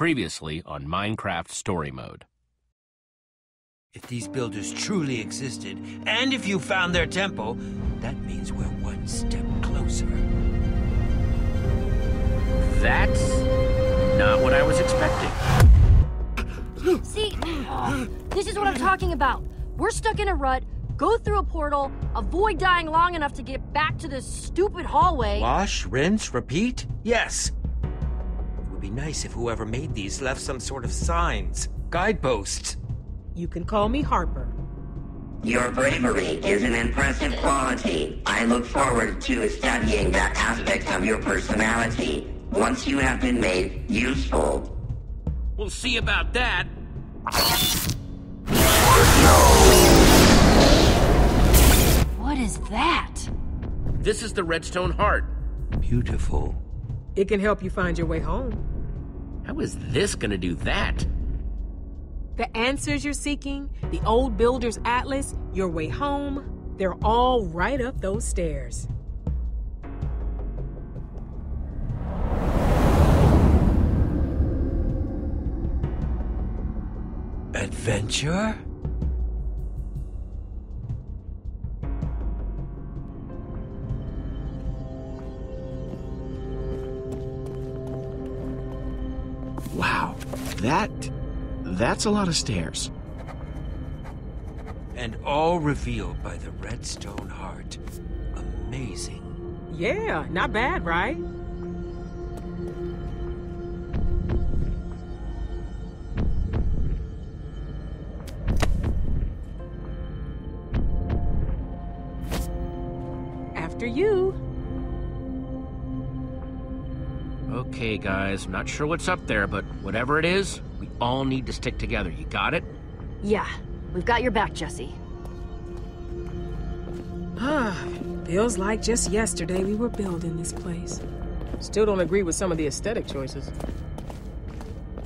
Previously on Minecraft Story Mode. If these builders truly existed, and if you found their temple, that means we're one step closer. That's not what I was expecting. See, this is what I'm talking about. We're stuck in a rut, go through a portal, avoid dying long enough to get back to this stupid hallway. Wash, rinse, repeat? Yes. It would be nice if whoever made these left some sort of signs, guideposts. You can call me Harper. Your bravery is an impressive quality. I look forward to studying that aspect of your personality once you have been made useful. We'll see about that. What is that? This is the Redstone Heart. Beautiful. It can help you find your way home. How is this gonna do that? The answers you're seeking, the old builder's atlas, your way home, they're all right up those stairs. Adventure? Wow, that. that's a lot of stairs. And all revealed by the Redstone Heart. Amazing. Yeah, not bad, right? After you. Okay, guys, I'm not sure what's up there, but whatever it is, we all need to stick together. You got it? Yeah, we've got your back, Jesse. Ah, feels like just yesterday we were building this place. Still don't agree with some of the aesthetic choices.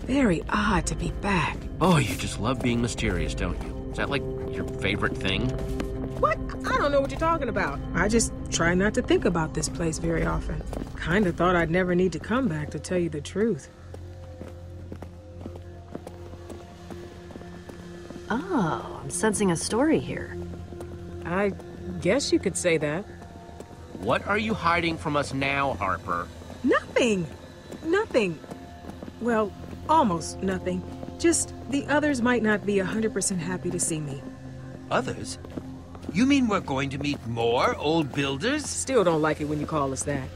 Very odd to be back. Oh, you just love being mysterious, don't you? Is that like your favorite thing? What? I don't know what you're talking about. I just try not to think about this place very often. Kinda thought I'd never need to come back to tell you the truth. Oh, I'm sensing a story here. I guess you could say that. What are you hiding from us now, Harper? Nothing! Nothing. Well, almost nothing. Just the others might not be 100% happy to see me. Others? You mean we're going to meet more old builders? Still don't like it when you call us that.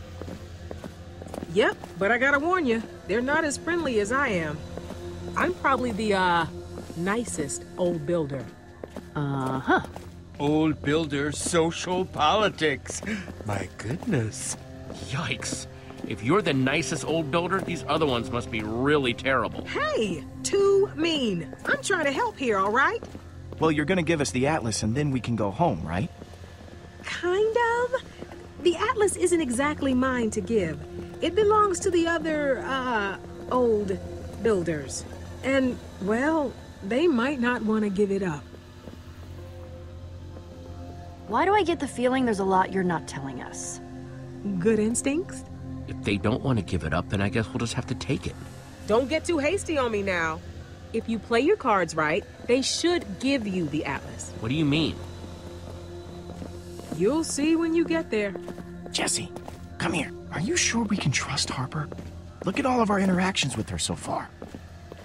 Yep, but I gotta warn you, they're not as friendly as I am. I'm probably the, uh, nicest old builder. Uh huh. Old builder social politics. My goodness. Yikes. If you're the nicest old builder, these other ones must be really terrible. Hey, too mean. I'm trying to help here, all right? Well, you're gonna give us the atlas and then we can go home, right? Kind of. The atlas isn't exactly mine to give. It belongs to the other, uh, old builders. And, well, they might not want to give it up. Why do I get the feeling there's a lot you're not telling us? Good instincts? If they don't want to give it up, then I guess we'll just have to take it. Don't get too hasty on me now. If you play your cards right, they should give you the atlas. What do you mean? You'll see when you get there. Jesse, come here. Are you sure we can trust Harper? Look at all of our interactions with her so far.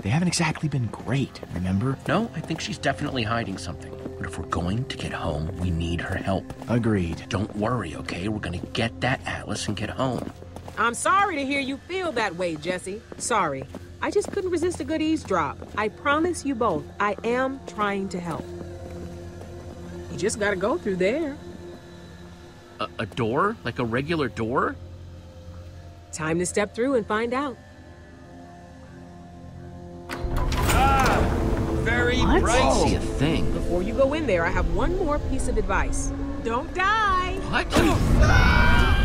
They haven't exactly been great, remember? No, I think she's definitely hiding something. But if we're going to get home, we need her help. Agreed. Don't worry, okay? We're gonna get that atlas and get home. I'm sorry to hear you feel that way, Jesse. Sorry. I just couldn't resist a good eavesdrop. I promise you both, I am trying to help. You just gotta go through there. A, a door? Like a regular door? Time to step through and find out. Ah! Very What? bright. See a thing. Before you go in there, I have one more piece of advice. Don't die! What? Oh,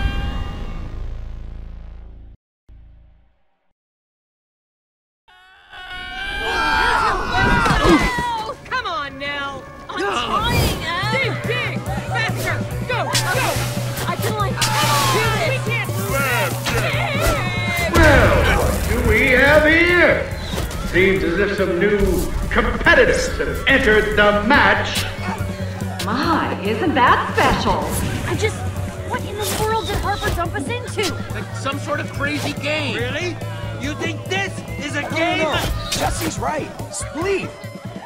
have here? Seems as if some new competitors have entered the match. My, isn't that special? I just. What in the world did Harper dump us into? Like some sort of crazy game. Really? You think this is a game? No, Jesse's right. Spleef.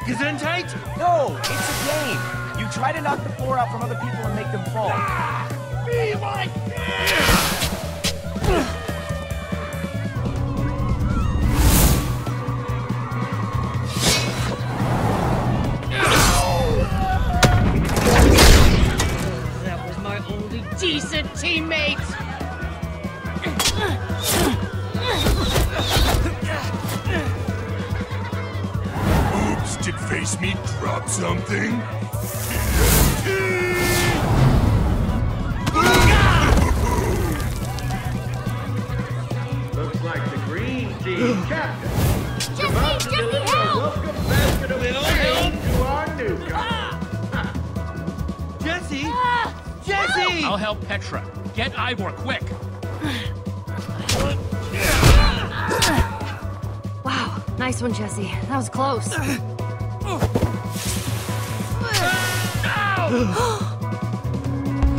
Gesundheit? No, it's a game. You try to knock the floor out from other people and make them fall. Ah! Be like That decent teammate. Oops, did Face Me drop something? Looks like the green team captain. Jesse! I'll help Petra. Get Ivor, quick. Wow, nice one, Jesse. That was close.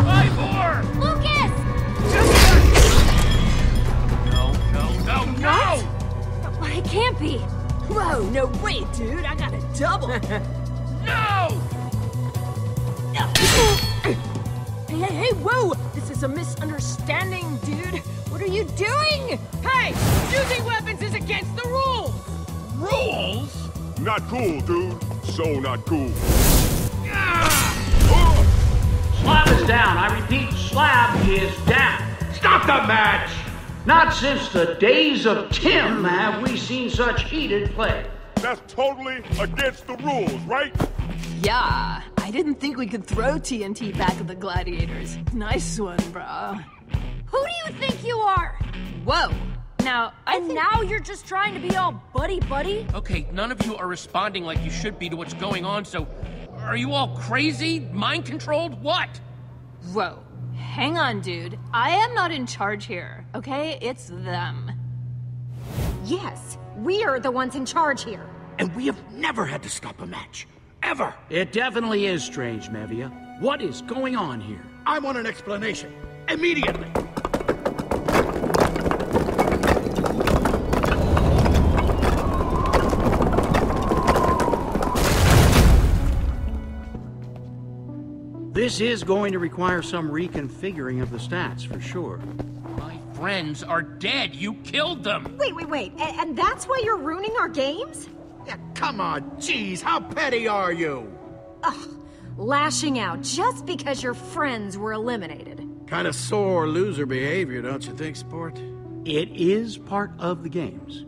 Ivor! Lucas! No, no, no, no! It can't be. Whoa, no way, dude. I got a double. whoa! This is a misunderstanding, dude. What are you doing? Hey, using weapons is against the rules. Rules? Not cool, dude. So not cool. Slab is down. I repeat, Slab is down. Stop the match! Not since the days of Tim have we seen such heated play. That's totally against the rules, right? Yeah, I didn't think we could throw TNT back at the gladiators. Nice one, bro. Who do you think you are? Whoa. Now, I And think now you're just trying to be all buddy buddy? Okay, none of you are responding like you should be to what's going on, so are you all crazy? Mind controlled? What? Whoa. Hang on, dude. I am not in charge here, okay? It's them. Yes, we are the ones in charge here. And we have never had to stop a match. Ever. It definitely is strange, Mevia. What is going on here? I want an explanation. Immediately. This is going to require some reconfiguring of the stats for sure. My friends are dead. You killed them. Wait, wait, wait. A- and that's why you're ruining our games? Yeah, come on, jeez, how petty are you? Ugh, lashing out just because your friends were eliminated. Kind of sore loser behavior, don't you think, sport? It is part of the games.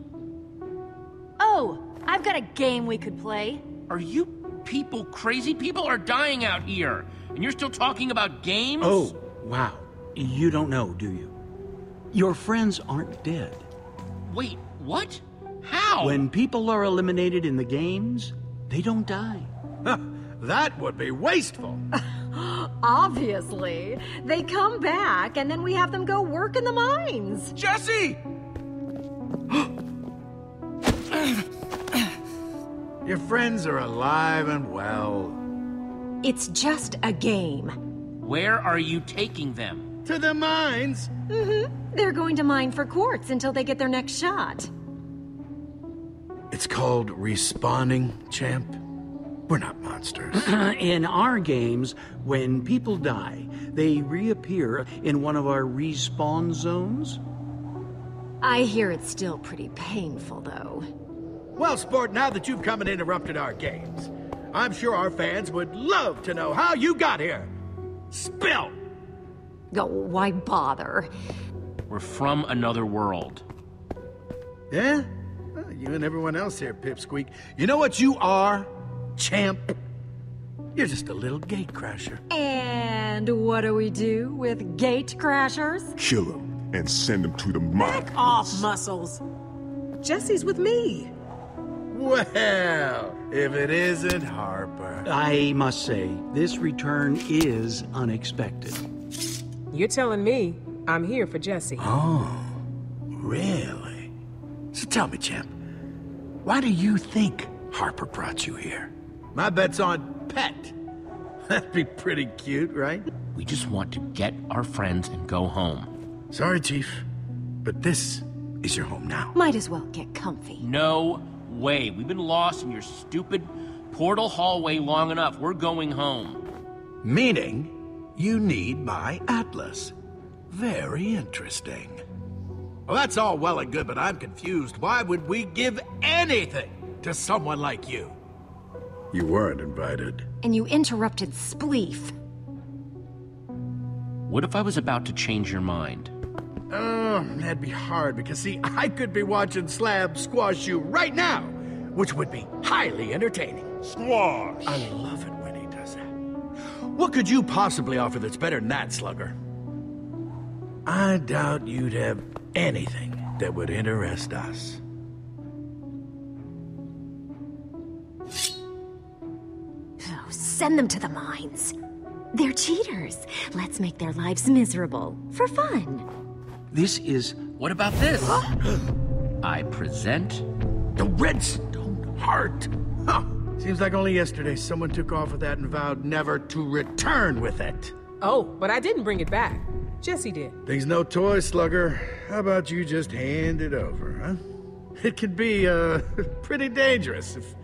Oh, I've got a game we could play. Are you people crazy? People are dying out here. And you're still talking about games? Oh, wow. You don't know, do you? Your friends aren't dead. Wait, what? How? When people are eliminated in the games, they don't die. That would be wasteful. Obviously. They come back, and then we have them go work in the mines. Jesse! Your friends are alive and well. It's just a game. Where are you taking them? To the mines. Mm-hmm. They're going to mine for quartz until they get their next shot. It's called respawning, champ. We're not monsters. Uh-uh. in our games, when people die, they reappear in one of our respawn zones. I hear it's still pretty painful, though. well, sport, now that you've come and interrupted our games, I'm sure our fans would love to know how you got here. Spill! Oh, why bother? We're from another world. Yeah? Well, you and everyone else here, Pipsqueak. You know what you are, champ? You're just a little gate crasher. And what do we do with gate crashers? Kill them and send them to the mine. Off, muscles. Jesse's with me. Well, if it isn't Harper. I must say, this return is unexpected. You're telling me I'm here for Jesse. Oh, really? So tell me, champ, Why do you think Harper brought you here? My bet's on Pet. That'd be pretty cute, right? We just want to get our friends and go home. Sorry, Chief, but this is your home now. Might as well get comfy. No way. We've been lost in your stupid portal hallway long enough. We're going home. Meaning, you need my atlas. Very interesting. Well, that's all well and good, but I'm confused. Why would we give anything to someone like you? You weren't invited. And you interrupted Spleef. What if I was about to change your mind? Oh, that'd be hard because, see, I could be watching Slab squash you right now, which would be highly entertaining. Squash! I love it when he does that. What could you possibly offer that's better than that, Slugger? I doubt you'd have anything that would interest us. Oh, send them to the mines. They're cheaters. Let's make their lives miserable. For fun. This is... What about this? I present... The Redstone Heart! Huh. Seems like only yesterday someone took off with that and vowed never to return with it. Oh, but I didn't bring it back. Jesse did. Thing's no toy, Slugger. How about you just hand it over, huh? It could be, uh, pretty dangerous if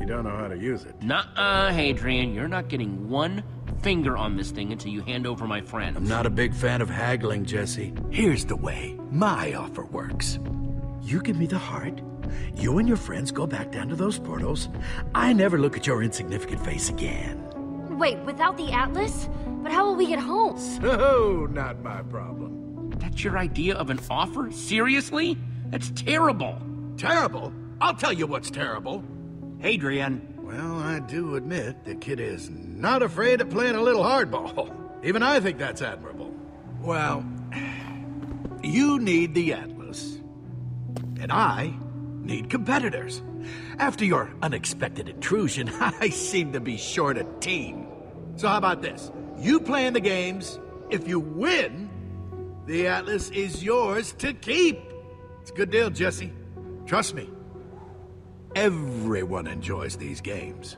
you don't know how to use it. Nuh-uh, Hadrian. You're not getting one finger on this thing until you hand over my friend. I'm not a big fan of haggling, Jesse. Here's the way my offer works. You give me the heart, you and your friends go back down to those portals. I never look at your insignificant face again. Wait, without the Atlas? But how will we get home? So, not my problem. That's your idea of an offer? Seriously? That's terrible. Terrible? I'll tell you what's terrible. Hadrian. Well, I do admit the kid is not afraid of playing a little hardball. Even I think that's admirable. Well, you need the Atlas. And I need competitors. After your unexpected intrusion, I seem to be short a team. So how about this? You play in the games. If you win, the Atlas is yours to keep. It's a good deal, Jesse. Trust me. Everyone enjoys these games.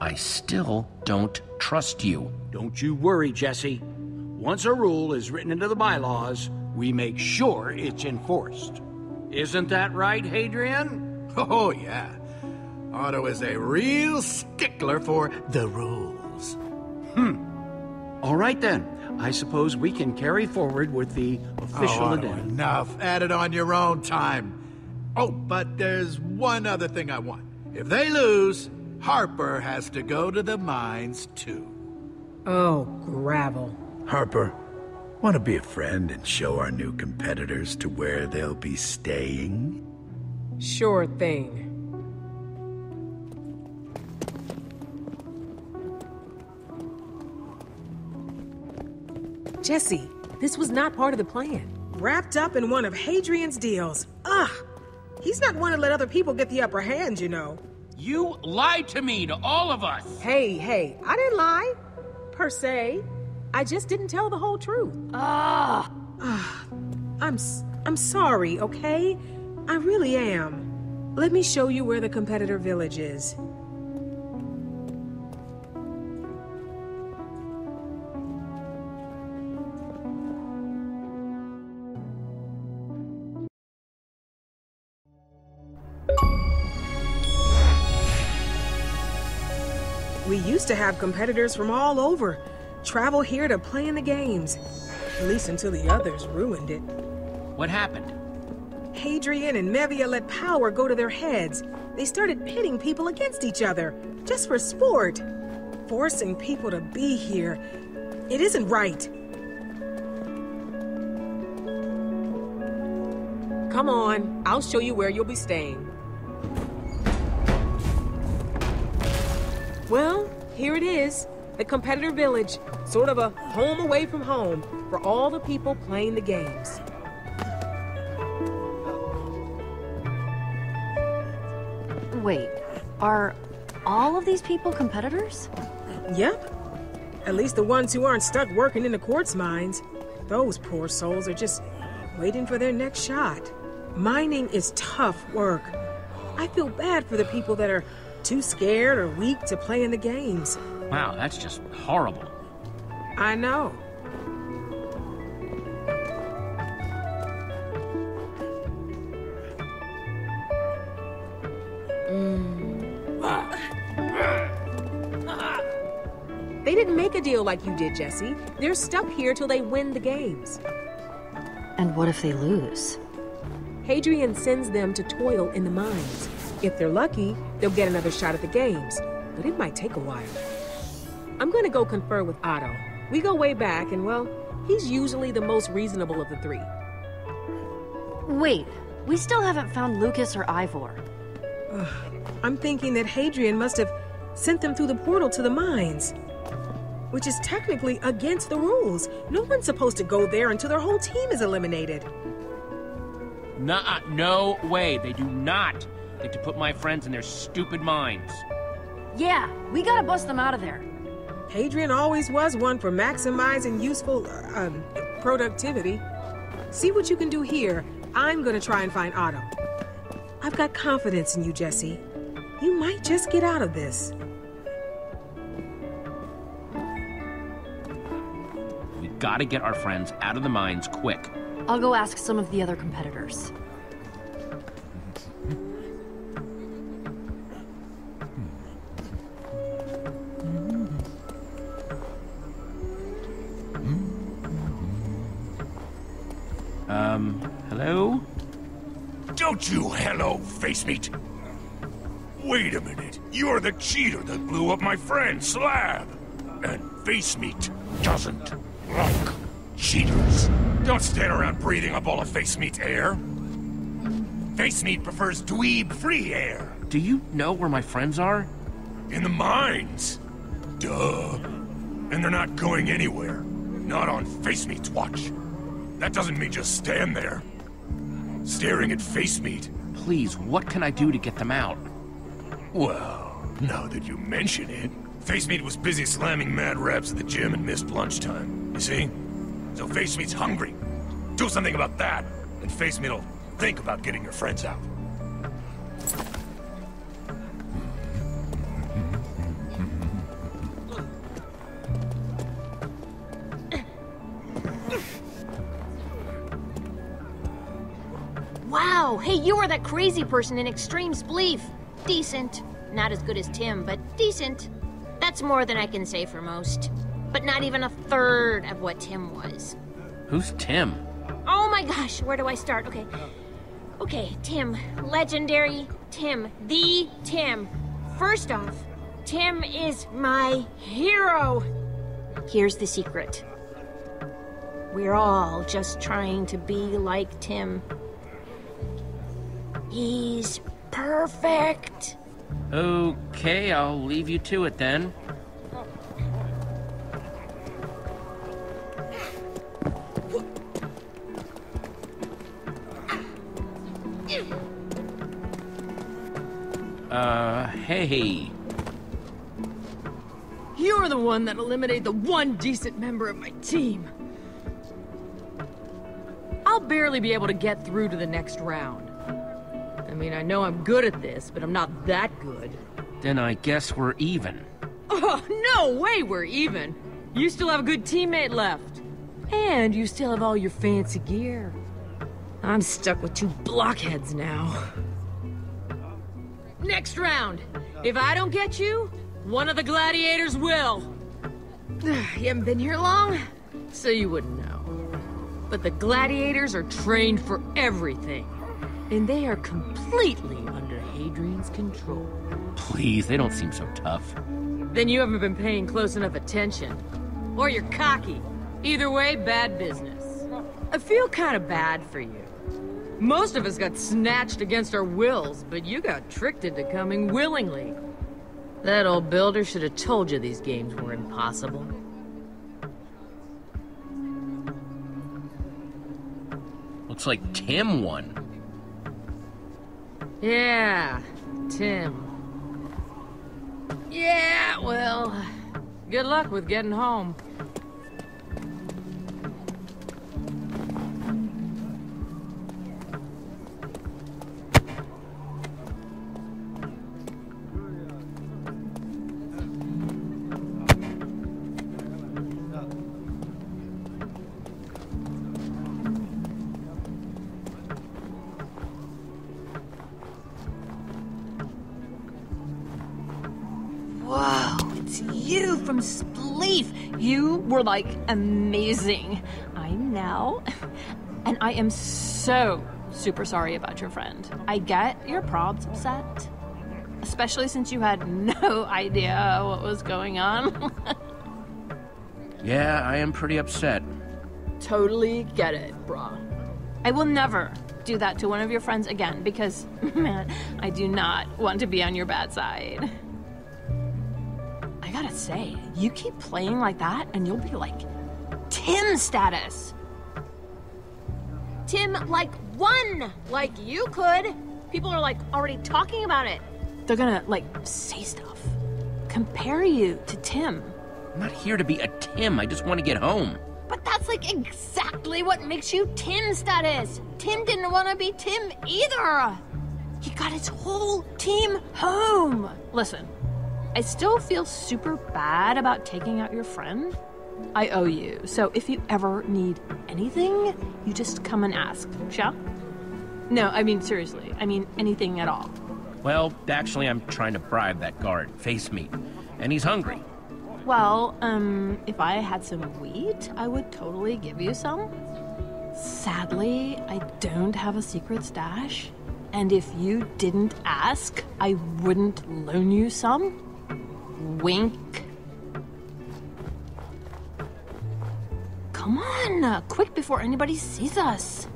I still don't trust you. Don't you worry, Jesse. Once a rule is written into the bylaws, we make sure it's enforced. Isn't that right, Hadrian? Oh, yeah. Otto is a real stickler for the rules. Hmm. All right then. I suppose we can carry forward with the official oh, addendum. enough. Add it on your own time. Oh, but there's one other thing I want. If they lose, Harper has to go to the mines too. Oh, gravel. Harper, want to be a friend and show our new competitors to where they'll be staying? Sure thing. Jesse, this was not part of the plan. Wrapped up in one of Hadrian's deals. Ugh! He's not one to let other people get the upper hand, you know. You lied to me, to all of us. Hey, hey, I didn't lie. Per se. I just didn't tell the whole truth. Ah! I'm s- I'm sorry, okay? I really am. Let me show you where the competitor village is. Used to have competitors from all over travel here to play in the games. At least until the others ruined it. What happened? Hadrian and Mevia let power go to their heads. They started pitting people against each other, just for sport. Forcing people to be here. It isn't right. Come on, I'll show you where you'll be staying. Well, here it is. The competitor village. Sort of a home away from home for all the people playing the games. Wait, are all of these people competitors? Yep. At least the ones who aren't stuck working in the quartz mines. Those poor souls are just waiting for their next shot. Mining is tough work. I feel bad for the people that are too scared or weak to play in the games. Wow, that's just horrible. I know. Mm. They didn't make a deal like you did, Jesse. They're stuck here till they win the games. And what if they lose? Hadrian sends them to toil in the mines. If they're lucky, they'll get another shot at the games, but it might take a while. I'm gonna go confer with Otto. We go way back, and well, he's usually the most reasonable of the three. Wait, we still haven't found Lucas or Ivor. I'm thinking that Hadrian must have sent them through the portal to the mines. Which is technically against the rules. No one's supposed to go there until their whole team is eliminated. Nuh-uh, no way. They do not get to put my friends in their stupid minds. Yeah, we gotta bust them out of there. Hadrian always was one for maximizing useful uh, um, productivity. See what you can do here. I'm gonna try and find Otto. I've got confidence in you, Jesse. You might just get out of this. We gotta get our friends out of the mines quick. I'll go ask some of the other competitors. Um, hello? Don't you hello, face meat. Wait a minute. You're the cheater that blew up my friend, Slab. And face meat doesn't like cheaters. Don't stand around breathing up all of face meat's air. Face meat prefers dweeb-free air. Do you know where my friends are? In the mines. Duh. And they're not going anywhere. Not on face meat's watch. That doesn't mean just stand there. Staring at face meat. Please, what can I do to get them out? Well, now that you mention it, Face Meat was busy slamming mad reps at the gym and missed lunchtime. You see? So Face Meat's hungry. Do something about that, and Face Meat'll think about getting your friends out. Wow, hey, you are that crazy person in Extreme Spleef. Decent. Not as good as Tim, but decent. That's more than I can say for most. But not even a third of what Tim was. Who's Tim? Oh my gosh, where do I start? Okay. Okay, Tim. Legendary Tim. The Tim. First off, Tim is my hero. Here's the secret we're all just trying to be like Tim. He's perfect. Okay, I'll leave you to it then. Uh, hey. You're the one that eliminated the one decent member of my team. I'll barely be able to get through to the next round. I mean, I know I'm good at this, but I'm not that good. Then I guess we're even. Oh, no way we're even. You still have a good teammate left. And you still have all your fancy gear. I'm stuck with two blockheads now. Next round. If I don't get you, one of the gladiators will. you haven't been here long, so you wouldn't know. But the gladiators are trained for everything. And they are completely under Hadrian's control. Please, they don't seem so tough. Then you haven't been paying close enough attention. Or you're cocky. Either way, bad business. I feel kind of bad for you. Most of us got snatched against our wills, but you got tricked into coming willingly. That old builder should have told you these games were impossible. Looks like Tim won. Yeah, Tim. Yeah, well, good luck with getting home. From Spleef. You were like amazing. I know. And I am so super sorry about your friend. I get your prob's upset, especially since you had no idea what was going on. Yeah, I am pretty upset. totally get it, brah. I will never do that to one of your friends again because, man, I do not want to be on your bad side. I gotta say, you keep playing like that and you'll be like Tim status. Tim, like, one! Like you could. People are like already talking about it. They're gonna, like, say stuff. Compare you to Tim. I'm not here to be a Tim. I just want to get home. But that's like exactly what makes you Tim status. Tim didn't want to be Tim either. He got his whole team home. Listen, I still feel super bad about taking out your friend. I owe you. So if you ever need anything, you just come and ask, shall? No, I mean seriously. I mean anything at all. Well, actually, I'm trying to bribe that guard, Face Meat. And he's hungry. Well, um, if I had some wheat, I would totally give you some. Sadly, I don't have a secret stash. And if you didn't ask, I wouldn't loan you some. Wink. Come on, uh, quick before anybody sees us.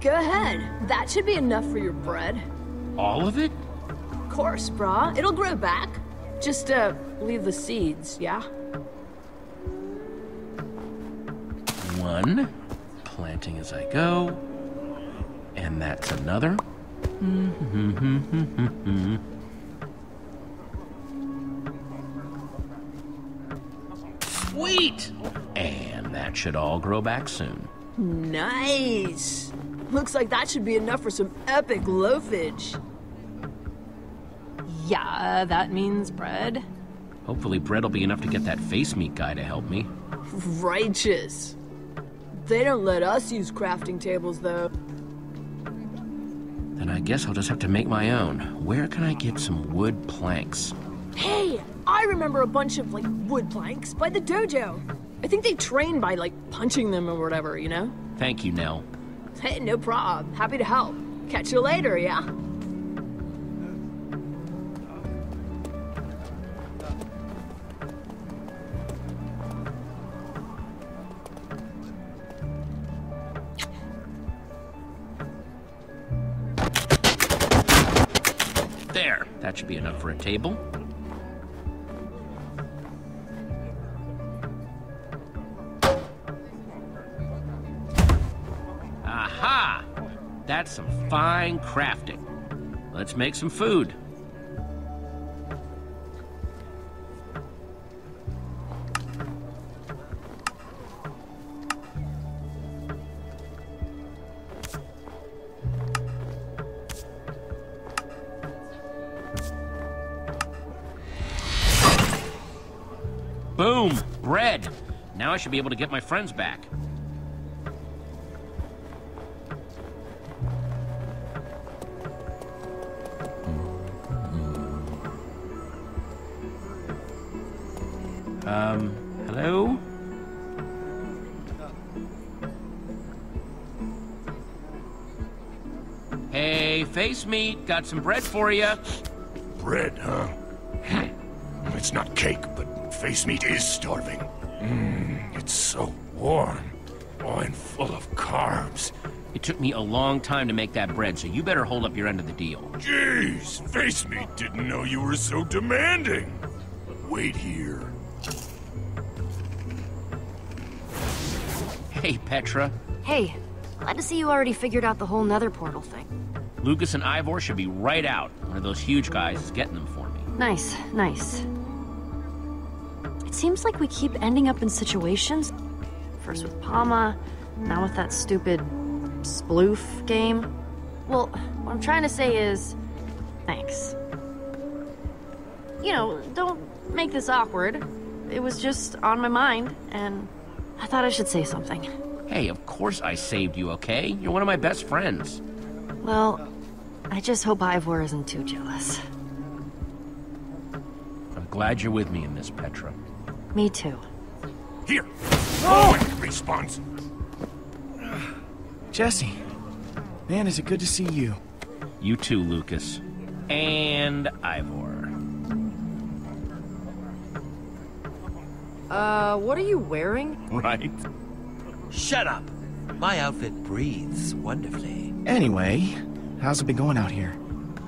Go ahead. That should be enough for your bread. All of it? Of course, brah. It'll grow back. Just, uh, leave the seeds, yeah? One. Planting as I go. And that's another. Sweet! And that should all grow back soon. Nice. Looks like that should be enough for some epic loafage. Yeah, that means bread. Hopefully, bread will be enough to get that face meat guy to help me. Righteous. They don't let us use crafting tables, though. Then I guess I'll just have to make my own. Where can I get some wood planks? Hey, I remember a bunch of, like, wood planks by the dojo. I think they train by, like, punching them or whatever, you know? Thank you, Nell. Hey, no prob. Happy to help. Catch you later, yeah? That should be enough for a table. Aha! That's some fine crafting. Let's make some food. Should be able to get my friends back. Um, hello? Hey, face meat, got some bread for you. Bread, huh? It's not cake, but face meat is starving. It's so warm. Oh, and full of carbs. It took me a long time to make that bread, so you better hold up your end of the deal. Jeez, face me. didn't know you were so demanding. Wait here. Hey, Petra. Hey, glad to see you already figured out the whole nether portal thing. Lucas and Ivor should be right out. One of those huge guys is getting them for me. Nice, nice. It seems like we keep ending up in situations. First with PAMA, now with that stupid sploof game. Well, what I'm trying to say is, thanks. you know, don't make this awkward. It was just on my mind, and I thought I should say something. Hey, of course I saved you, okay? You're one of my best friends. Well, I just hope Ivor isn't too jealous. I'm glad you're with me in this, Petra. Me too. Here! Oh! Response! Jesse. Man, is it good to see you. You too, Lucas. And Ivor. Uh, what are you wearing? Right. Shut up. My outfit breathes wonderfully. Anyway, how's it been going out here?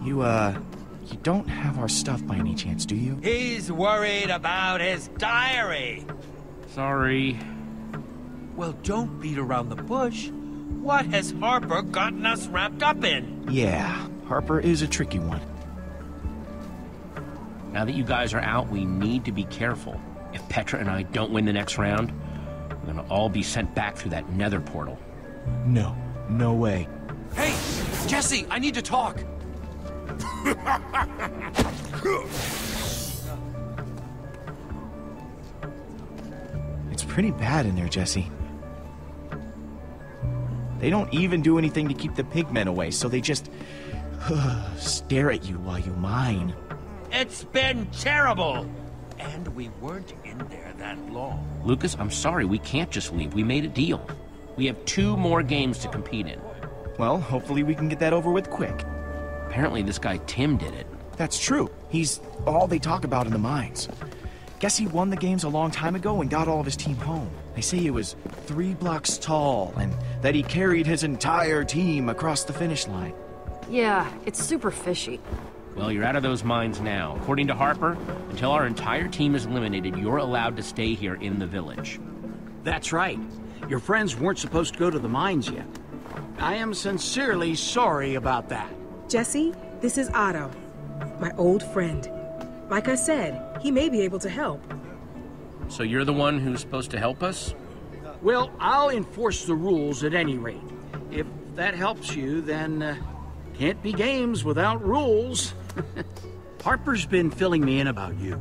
You, uh, you don't have our stuff by any chance, do you? He's worried about his diary. Sorry. Well, don't beat around the bush. What has Harper gotten us wrapped up in? Yeah, Harper is a tricky one. Now that you guys are out, we need to be careful. If Petra and I don't win the next round, we're gonna all be sent back through that nether portal. No, no way. Hey, Jesse, I need to talk. It's pretty bad in there, Jesse. They don't even do anything to keep the pigmen away, so they just stare at you while you mine. It's been terrible. And we weren't in there that long. Lucas, I'm sorry, we can't just leave. We made a deal. We have two more games to compete in. Well, hopefully we can get that over with quick. Apparently this guy Tim did it. That's true. He's all they talk about in the mines. Guess he won the games a long time ago and got all of his team home. They say he was three blocks tall and that he carried his entire team across the finish line. Yeah, it's super fishy. Well, you're out of those mines now. According to Harper, until our entire team is eliminated, you're allowed to stay here in the village. That's right. Your friends weren't supposed to go to the mines yet. I am sincerely sorry about that. Jesse, this is Otto, my old friend. Like I said, he may be able to help. So you're the one who's supposed to help us? Well, I'll enforce the rules at any rate. If that helps you, then uh, can't be games without rules. Harper's been filling me in about you.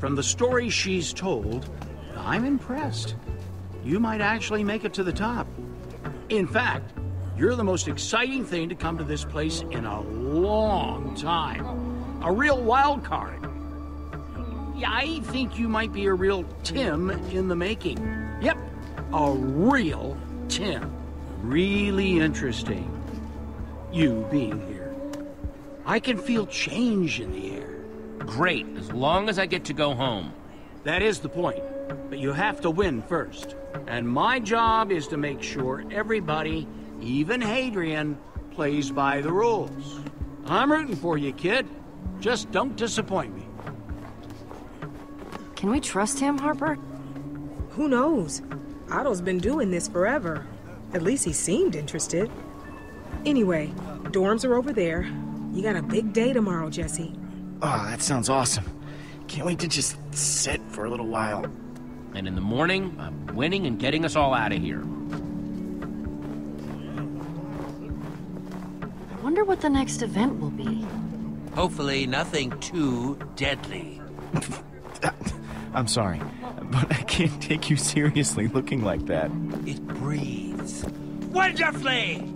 From the stories she's told, I'm impressed. You might actually make it to the top. In fact, you're the most exciting thing to come to this place in a long time. A real wild card. Yeah, I think you might be a real Tim in the making. Yep, a real Tim. Really interesting. You being here. I can feel change in the air. Great, as long as I get to go home. That is the point. But you have to win first. And my job is to make sure everybody, even Hadrian, plays by the rules. I'm rooting for you, kid. Just don't disappoint me. Can we trust him, Harper? Who knows? Otto's been doing this forever. At least he seemed interested. Anyway, dorms are over there. You got a big day tomorrow, Jesse. Oh, that sounds awesome. Can't wait to just sit for a little while. And in the morning, I'm winning and getting us all out of here. What the next event will be. Hopefully nothing too deadly. I'm sorry, but I can't take you seriously looking like that. It breathes. Wonderfully!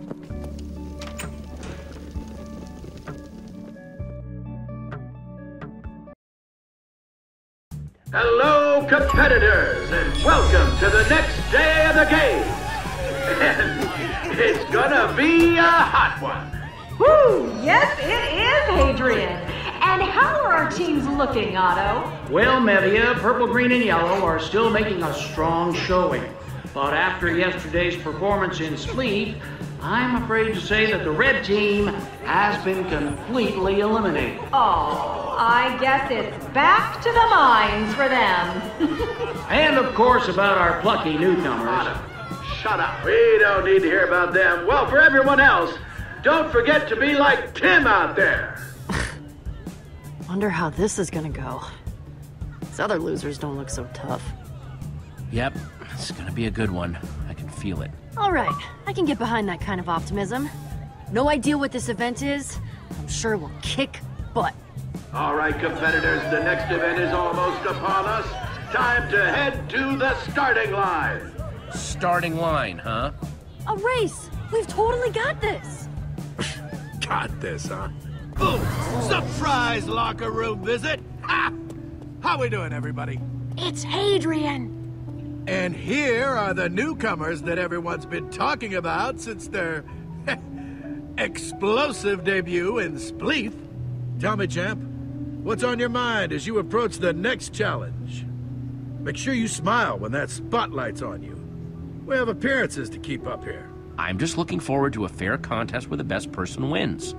Hello, competitors, and welcome to the next day of the game. And it's gonna be a hot one. Woo! Yes, it is, Hadrian. And how are our teams looking, Otto? Well, Mevia, purple, green, and yellow are still making a strong showing. But after yesterday's performance in Spleef, I'm afraid to say that the red team has been completely eliminated. Oh, I guess it's back to the mines for them. and of course, about our plucky newcomers. Shut up. We don't need to hear about them. Well, for everyone else, don't forget to be like Tim out there. Wonder how this is gonna go. These other losers don't look so tough. Yep, it's gonna be a good one. I can feel it. All right, I can get behind that kind of optimism. No idea what this event is. I'm sure we'll kick butt. All right, competitors, the next event is almost upon us. Time to head to the starting line. Starting line, huh? A race! We've totally got this! Got this, huh? Boom! surprise locker room visit! Ha! How we doing, everybody? It's Hadrian. And here are the newcomers that everyone's been talking about since their explosive debut in Spleef. Tell me, champ, what's on your mind as you approach the next challenge? Make sure you smile when that spotlight's on you. We have appearances to keep up here. I'm just looking forward to a fair contest where the best person wins.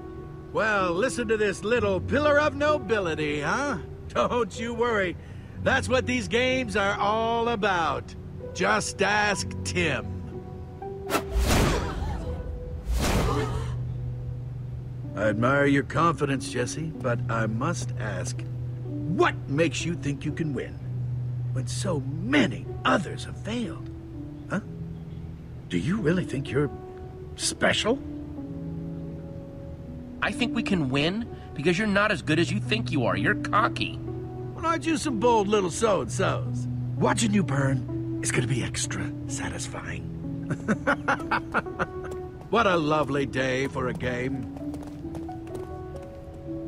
Well, listen to this little pillar of nobility, huh? Don't you worry. That's what these games are all about. Just ask Tim. I admire your confidence, Jesse, but I must ask, what makes you think you can win when so many others have failed? Huh? Do you really think you're special? I think we can win because you're not as good as you think you are. You're cocky. Well, aren't you some bold little so-and-sos? Watching you burn is gonna be extra satisfying. what a lovely day for a game.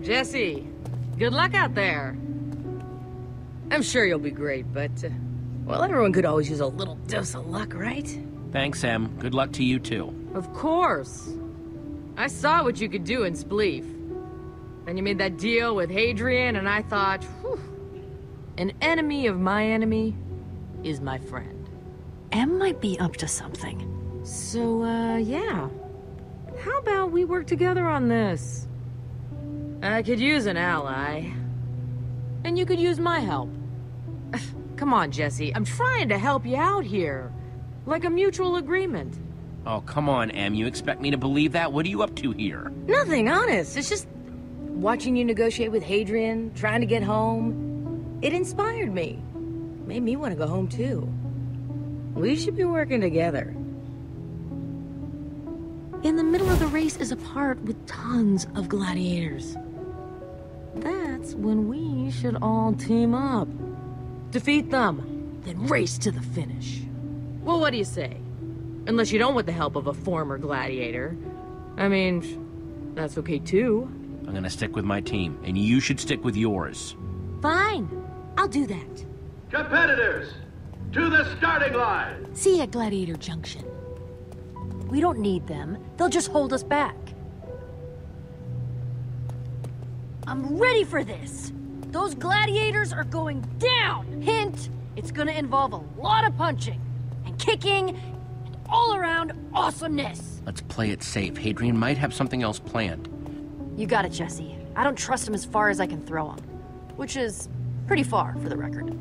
Jesse, good luck out there. I'm sure you'll be great, but, uh, well, everyone could always use a little dose of luck, right? Thanks, Em. Good luck to you, too. Of course. I saw what you could do in Spleef. Then you made that deal with Hadrian, and I thought, whew, an enemy of my enemy is my friend. Em might be up to something. So, uh, yeah. How about we work together on this? I could use an ally. And you could use my help. Come on, Jesse. I'm trying to help you out here. Like a mutual agreement. Oh, come on, Em. You expect me to believe that? What are you up to here? Nothing, honest. It's just watching you negotiate with Hadrian, trying to get home. It inspired me. Made me want to go home, too. We should be working together. In the middle of the race is a part with tons of gladiators. That's when we should all team up. Defeat them, then race to the finish. Well, what do you say? Unless you don't want the help of a former gladiator. I mean, that's okay too. I'm gonna stick with my team, and you should stick with yours. Fine. I'll do that. Competitors, to the starting line. See you at Gladiator Junction. We don't need them. They'll just hold us back. I'm ready for this. Those gladiators are going down. Hint, it's gonna involve a lot of punching and kicking and all around awesomeness. Let's play it safe. Hadrian might have something else planned. You got it, Jesse. I don't trust him as far as I can throw him. Which is pretty far, for the record.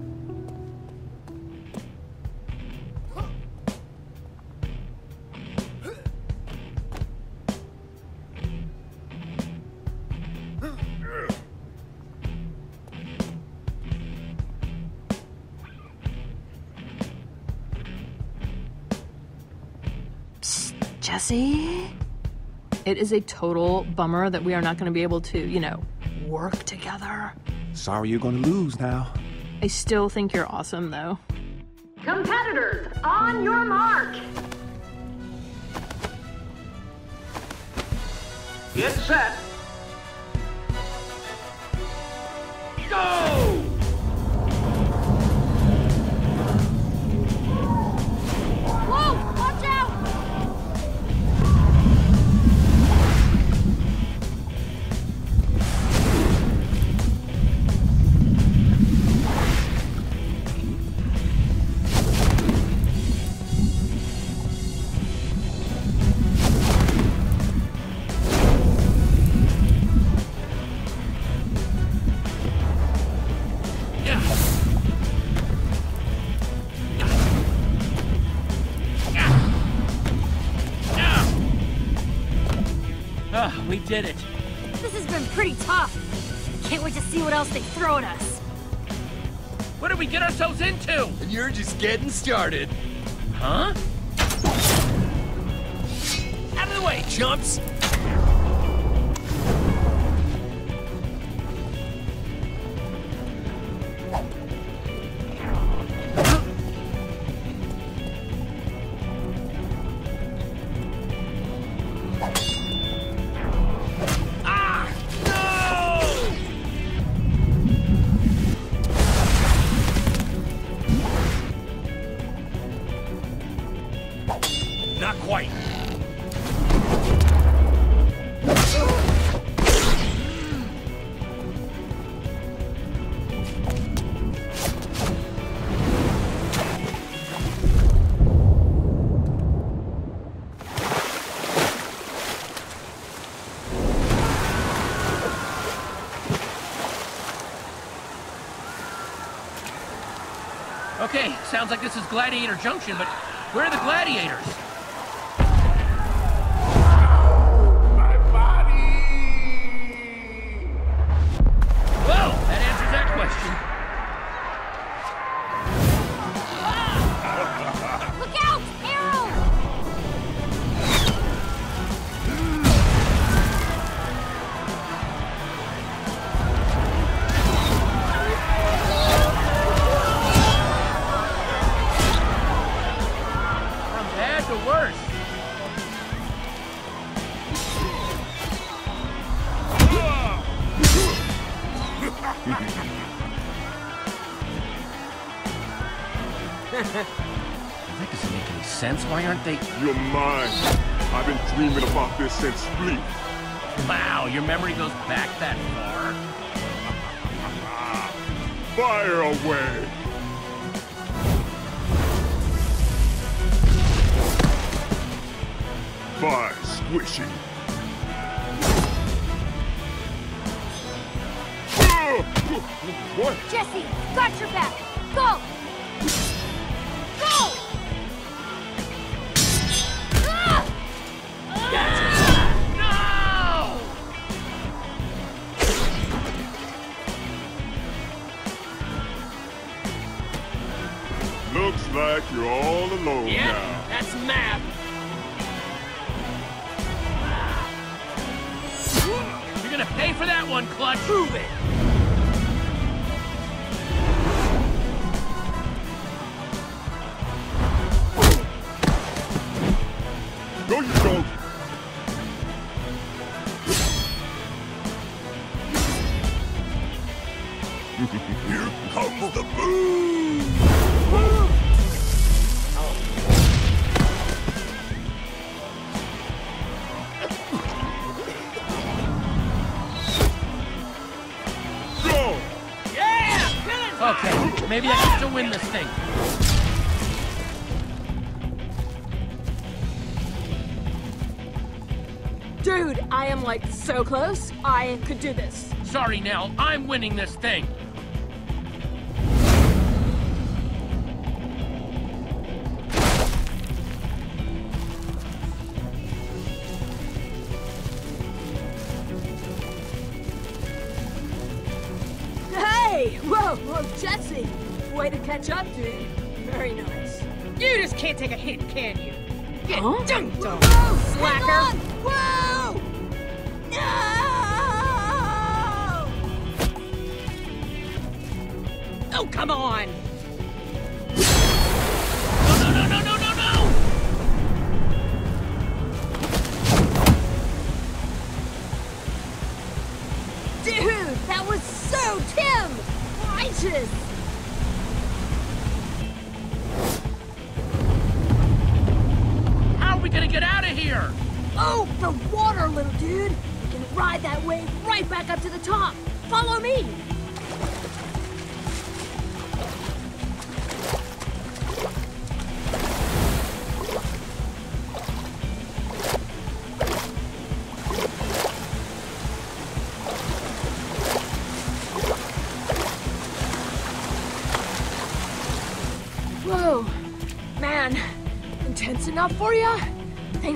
Jesse? It is a total bummer that we are not going to be able to, you know, work together. Sorry you're gonna lose now. I still think you're awesome, though. Competitors, on your mark. Get set. Go! Did it. This has been pretty tough. Can't wait to see what else they throw at us. What did we get ourselves into? And you're just getting started. Huh? Out of the way, chumps! Sounds like this is Gladiator Junction, but where are the gladiators? Aren't they... You're mine. I've been dreaming about this since Spleef. Wow, your memory goes back that far. Fire away! Bye, Squishy. What? Jesse, got your back. Go! Go! Win this thing. Dude, I am like so close. I could do this. Sorry, Nell. I'm winning this thing. Oh, come on! No, no, no, no, no, no! Dude, that was so Tim! Righteous!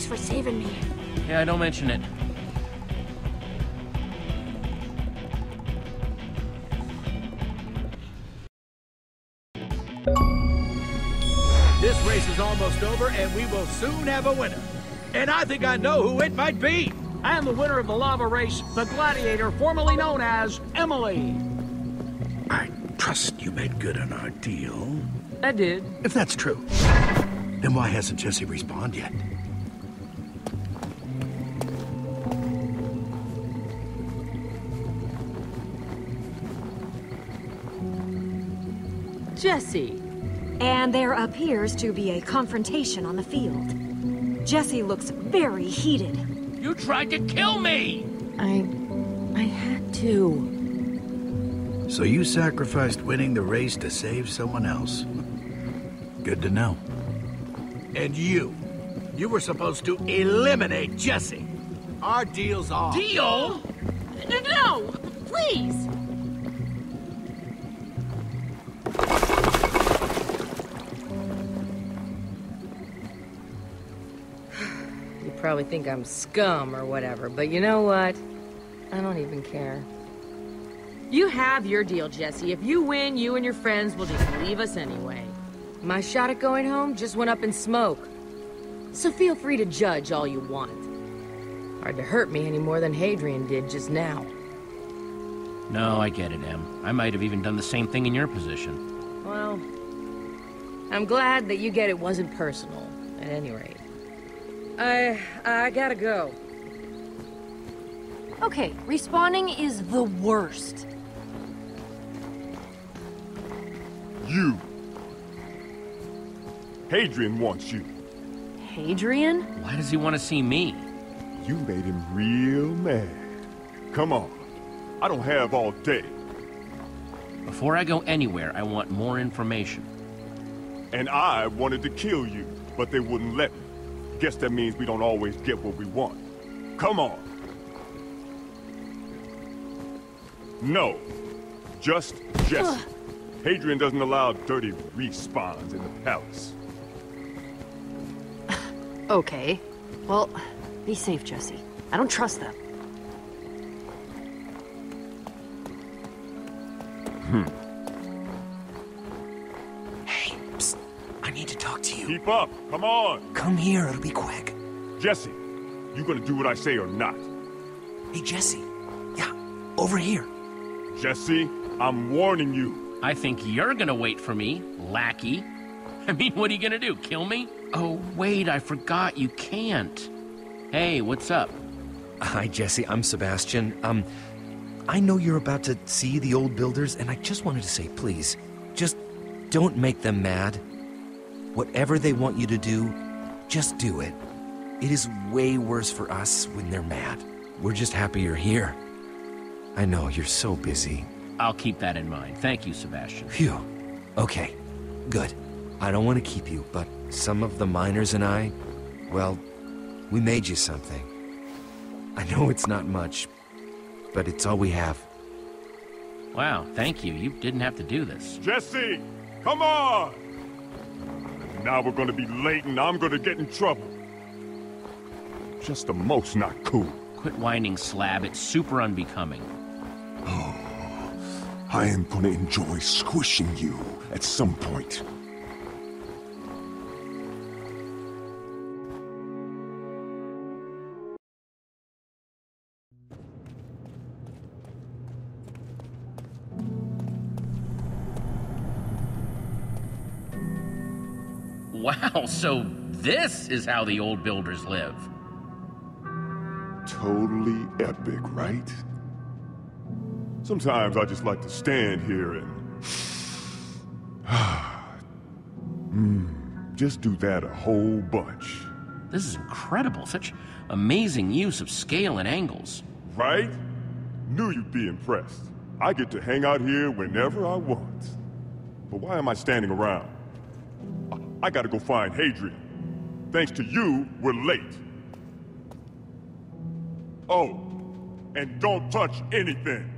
Thanks for saving me. Yeah, I don't mention it. This race is almost over, and we will soon have a winner. And I think I know who it might be. I am the winner of the lava race, the gladiator formerly known as Emily. I trust you made good on our deal. I did. If that's true, then why hasn't Jesse responded yet? Jesse. And there appears to be a confrontation on the field. Jesse looks very heated. You tried to kill me! I... I had to. So you sacrificed winning the race to save someone else. Good to know. And you. You were supposed to eliminate Jesse. Our deal's off. Deal? No, please. Probably think I'm scum or whatever, but you know what? I don't even care. You have your deal, Jesse. If you win, you and your friends will just leave us anyway. My shot at going home just went up in smoke. So feel free to judge all you want. Hard to hurt me any more than Hadrian did just now. No, I get it, Em. I might have even done the same thing in your position. Well, I'm glad that you get it wasn't personal, at any rate. I... I gotta go. Okay, respawning is the worst. You. Hadrian wants you. Hadrian? Why does he want to see me? You made him real mad. Come on. I don't have all day. Before I go anywhere, I want more information. And I wanted to kill you, but they wouldn't let me. Guess that means we don't always get what we want. Come on. No. Just Jesse. Hadrian doesn't allow dirty respawns in the palace. Okay. Well, be safe, Jesse. I don't trust them. Keep up. Come on. Come here, it'll be quick. Jesse, you gonna do what I say or not? Hey, Jesse. Yeah, over here. Jesse, I'm warning you. I think you're gonna wait for me, lackey. I mean, what are you gonna do, kill me? Oh, wait, I forgot you can't. Hey, what's up? Hi, Jesse. I'm Sebastian. Um, I know you're about to see the old builders, and I just wanted to say, please, just don't make them mad. Whatever they want you to do, just do it. It is way worse for us when they're mad. We're just happy you're here. I know, you're so busy. I'll keep that in mind. Thank you, Sebastian. Phew. Okay, good. I don't want to keep you, but some of the miners and I, well, we made you something. I know it's not much, but it's all we have. Wow, thank you. You didn't have to do this. Jesse, come on! Now we're gonna be late and I'm gonna get in trouble. Just the most not cool. Quit whining, Slab. It's super unbecoming. Oh, I am gonna enjoy squishing you at some point. Wow, so this is how the old builders live. Totally epic, right? Sometimes I just like to stand here and... Hmm, just do that a whole bunch. This is incredible. Such amazing use of scale and angles. Right? Knew you'd be impressed. I get to hang out here whenever I want. But why am I standing around? I, gotta go find Hadrian. Thanks to you, we're late. Oh, and don't touch anything.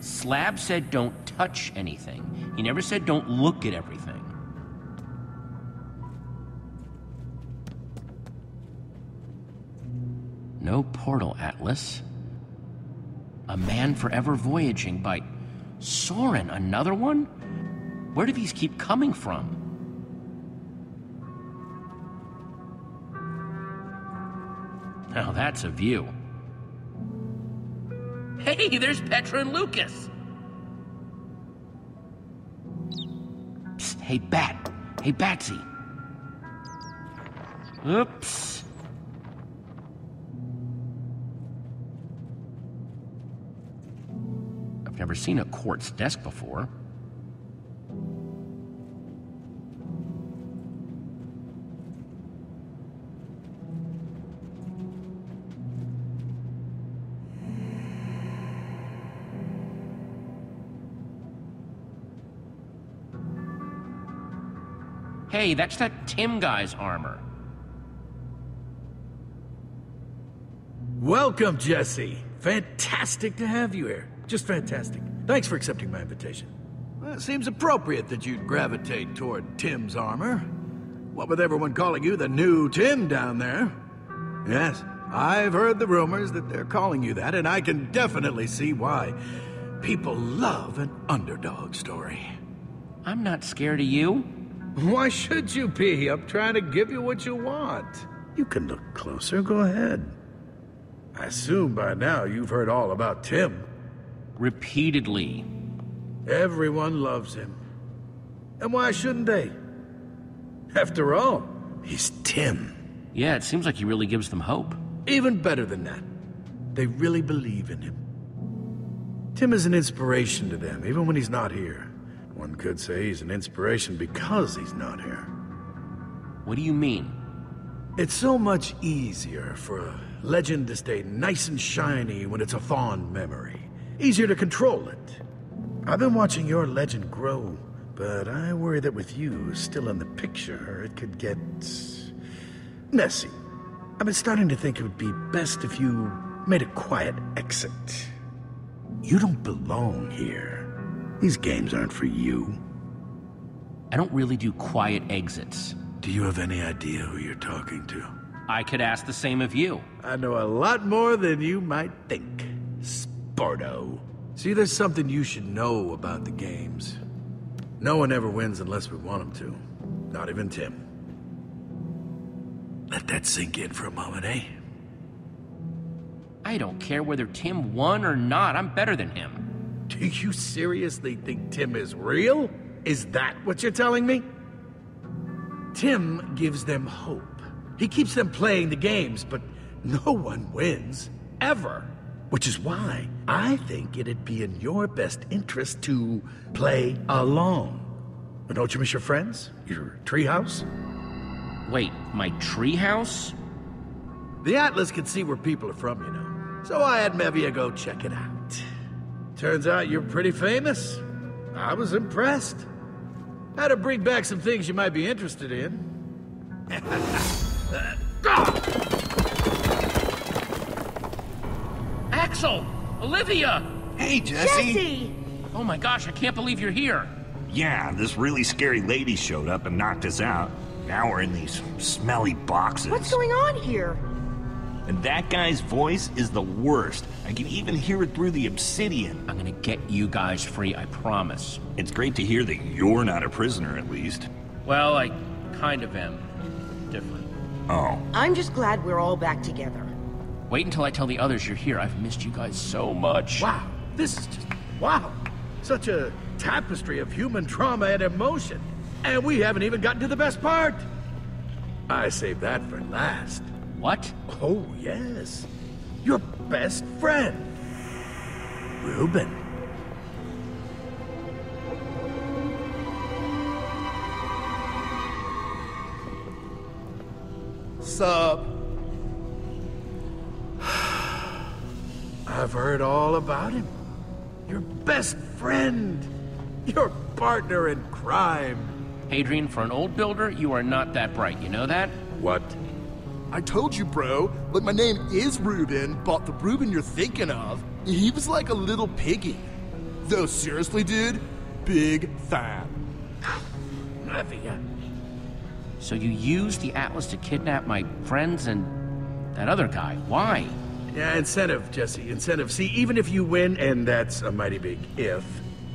Slab said don't touch anything. He never said don't look at everything. No portal atlas. A man forever voyaging by Soren. Another one? Where do these keep coming from? Now that's a view. Hey, there's Petra and Lucas. Psst, hey, Bat. Hey, Batsy. Oops. Never seen a quartz desk before. Hey, that's that Tim guy's armor. Welcome, Jesse. Fantastic to have you here. Just fantastic. Thanks for accepting my invitation. Well, it seems appropriate that you'd gravitate toward Tim's armor. What with everyone calling you the new Tim down there? Yes, I've heard the rumors that they're calling you that, and I can definitely see why. People love an underdog story. I'm not scared of you. Why should you be? I'm trying to give you what you want. You can look closer, go ahead. I assume by now you've heard all about Tim. Repeatedly. Everyone loves him. And why shouldn't they? After all, he's Tim. Yeah, it seems like he really gives them hope. Even better than that, they really believe in him. Tim is an inspiration to them, even when he's not here. One could say he's an inspiration because he's not here. What do you mean? It's so much easier for a legend to stay nice and shiny when it's a fond memory. Easier to control it. I've been watching your legend grow, but I worry that with you still in the picture, it could get... messy. I've been starting to think it would be best if you made a quiet exit. You don't belong here. These games aren't for you. I don't really do quiet exits. Do you have any idea who you're talking to? I could ask the same of you. I know a lot more than you might think. Sparto. See, there's something you should know about the games. No one ever wins unless we want them to. Not even Tim. Let that sink in for a moment, eh? I don't care whether Tim won or not. I'm better than him. Do you seriously think Tim is real? Is that what you're telling me? Tim gives them hope. He keeps them playing the games, but no one wins. Ever. Which is why I think it'd be in your best interest to play along. But don't you miss your friends? Your treehouse? Wait, my treehouse? The Atlas can see where people are from, you know. So I had Mevia go check it out. Turns out you're pretty famous. I was impressed. Had to bring back some things you might be interested in. Axel! Olivia! Hey, Jesse! Jesse! Oh my gosh, I can't believe you're here. Yeah, this really scary lady showed up and knocked us out. Now we're in these smelly boxes. What's going on here? And that guy's voice is the worst. I can even hear it through the obsidian. I'm gonna get you guys free, I promise. It's great to hear that you're not a prisoner, at least. Well, I kind of am. Different. Oh. I'm just glad we're all back together. Wait until I tell the others you're here. I've missed you guys so much. Wow, this is just. Wow! Such a tapestry of human trauma and emotion. And we haven't even gotten to the best part. I saved that for last. What? Oh, yes. Your best friend, Reuben. Sup? I've heard all about him. Your best friend. Your partner in crime. Hadrian, for an old builder, you are not that bright. You know that? What? I told you, bro. Look, my name is Reuben, but the Reuben you're thinking of, he was like a little piggy. Though seriously, dude, big fan. Mevia. So you used the Atlas to kidnap my friends and that other guy. Why? Yeah, incentive, Jesse. Incentive. See, even if you win, and that's a mighty big if,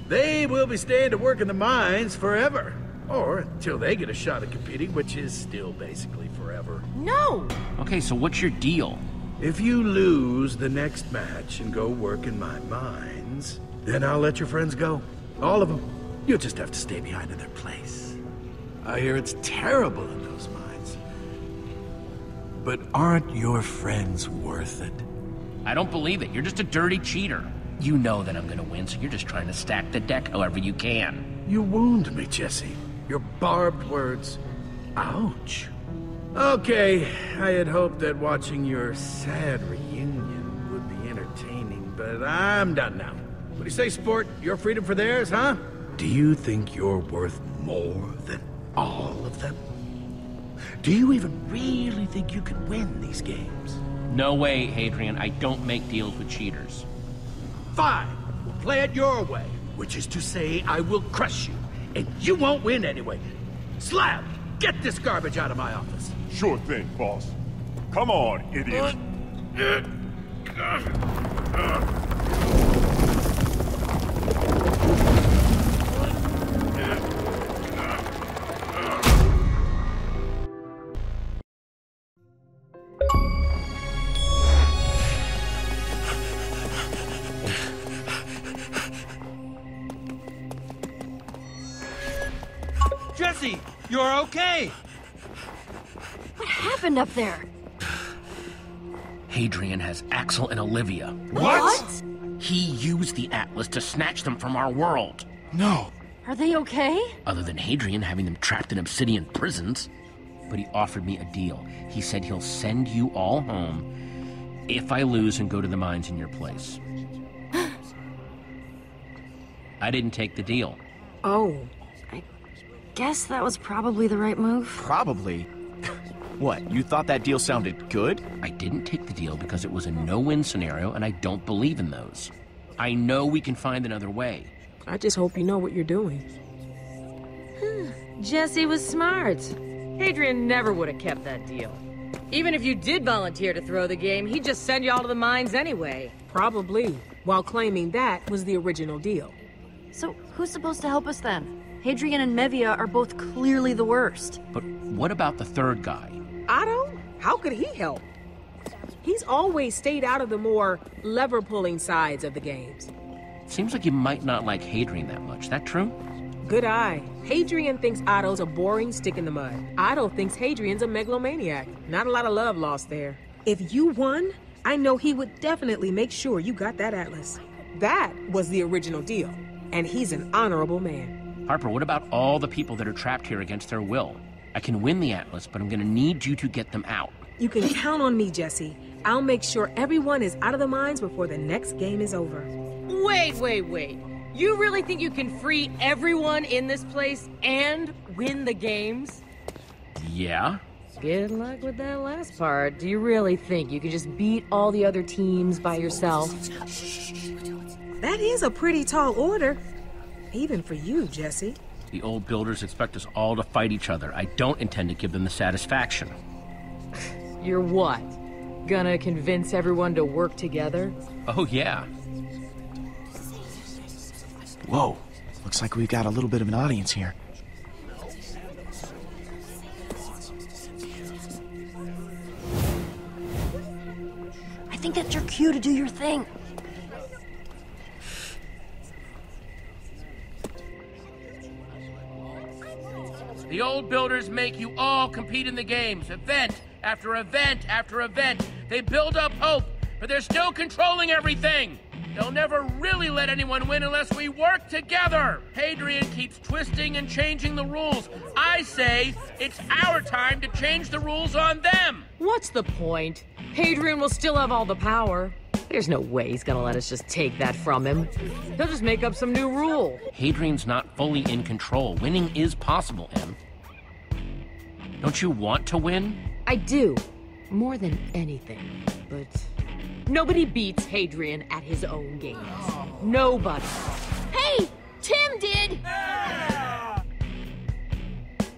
they will be staying to work in the mines forever. Or until they get a shot at competing, which is still basically forever. No! Okay, so what's your deal? If you lose the next match and go work in my mines, then I'll let your friends go. All of them. You'll just have to stay behind in their place. I hear it's terrible in those mines. But aren't your friends worth it? I don't believe it. You're just a dirty cheater. You know that I'm gonna win, so you're just trying to stack the deck however you can. You wound me, Jesse. Your barbed words. Ouch. Okay, I had hoped that watching your sad reunion would be entertaining, but I'm done now. What do you say, sport? Your freedom for theirs, huh? Do you think you're worth more than All of them? Do you even really think you can win these games? No way, Hadrian. I don't make deals with cheaters. Fine. We'll play it your way, which is to say I will crush you, and you won't win anyway. Slab, get this garbage out of my office. Sure thing, boss. Come on, idiot. Jesse, you're. What happened up there? Hadrian has Axel and Olivia. What? He used the Atlas to snatch them from our world. No. Are they okay? Other than Hadrian having them trapped in obsidian prisons. But he offered me a deal. He said he'll send you all home if I lose and go to the mines in your place. I didn't take the deal. Oh. Guess that was probably the right move. Probably. What, you thought that deal sounded good? I didn't take the deal because it was a no-win scenario and I don't believe in those. I know we can find another way. I just hope you know what you're doing. Jesse was smart. Hadrian never would have kept that deal. Even if you did volunteer to throw the game, he'd just send you all to the mines anyway. Probably, while claiming that was the original deal. So, who's supposed to help us then? Hadrian and Mevia are both clearly the worst. But what about the third guy? Otto? How could he help? He's always stayed out of the more lever pulling sides of the games. Seems like you might not like Hadrian that much. That true? Good eye. Hadrian thinks Otto's a boring stick in the mud. Otto thinks Hadrian's a megalomaniac. Not a lot of love lost there. If you won, I know he would definitely make sure you got that atlas. That was the original deal, and he's an honorable man. Harper, what about all the people that are trapped here against their will? I can win the Atlas, but I'm gonna need you to get them out. You can count on me, Jesse. I'll make sure everyone is out of the mines before the next game is over. Wait, wait, wait. You really think you can free everyone in this place and win the games? Yeah? Good luck with that last part. Do you really think you can just beat all the other teams by yourself? That is a pretty tall order. Even for you, Jesse. The old builders expect us all to fight each other. I don't intend to give them the satisfaction. You're what? Gonna convince everyone to work together? Oh, yeah. Whoa. Looks like we've got a little bit of an audience here. I think that's your cue to do your thing. The old builders make you all compete in the games, event after event after event. They build up hope, but they're still controlling everything. They'll never really let anyone win unless we work together. Hadrian keeps twisting and changing the rules. I say it's our time to change the rules on them. What's the point? Hadrian will still have all the power. There's no way he's gonna let us just take that from him. He'll just make up some new rule. Hadrian's not fully in control. Winning is possible, Em. Don't you want to win? I do. More than anything. But nobody beats Hadrian at his own games. Nobody. Hey! Tim did!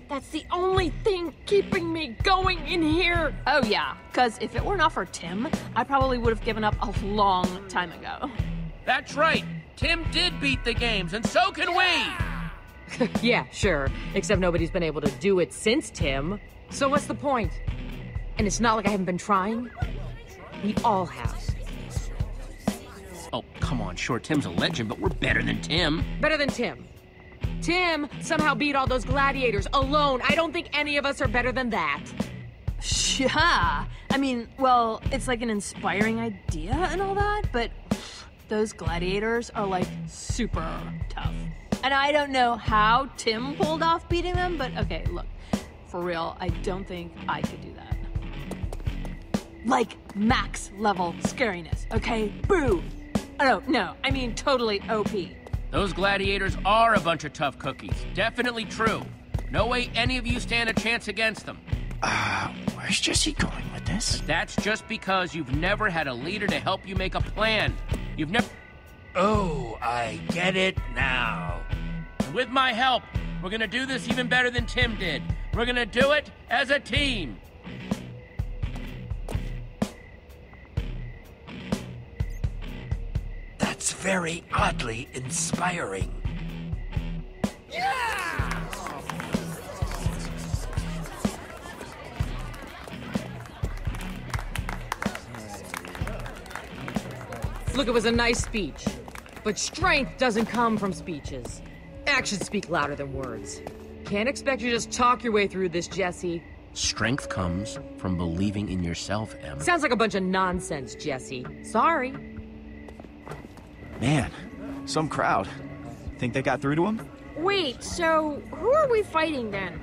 That's the only thing keeping me going in here. Oh, yeah. Because if it were not for Tim, I probably would have given up a long time ago. That's right. Tim did beat the games, and so can we. yeah, sure. Except nobody's been able to do it since Tim. So what's the point? And it's not like I haven't been trying. We all have. Oh, come on. Sure, Tim's a legend, but we're better than Tim. Better than Tim. Tim somehow beat all those gladiators alone. I don't think any of us are better than that. Yeah. I mean, well, it's like an inspiring idea and all that, but those gladiators are like super tough. And I don't know how Tim pulled off beating them, but okay, look, for real, I don't think I could do that. Like max level scariness, okay? Boo! Oh, no, I mean totally OP. Those gladiators are a bunch of tough cookies. Definitely true. No way any of you stand a chance against them. Uh, where's Jesse going with this? That's just because you've never had a leader to help you make a plan. You've never. Oh, I get it now. And with my help, we're gonna do this even better than Tim did. We're gonna do it as a team. That's very oddly inspiring. Yeah! Look, it was a nice speech. But strength doesn't come from speeches. Actions speak louder than words. Can't expect you to just talk your way through this, Jesse. Strength comes from believing in yourself, Em. Sounds like a bunch of nonsense, Jesse. Sorry. Man, some crowd. Think they got through to him? Wait, so who are we fighting then?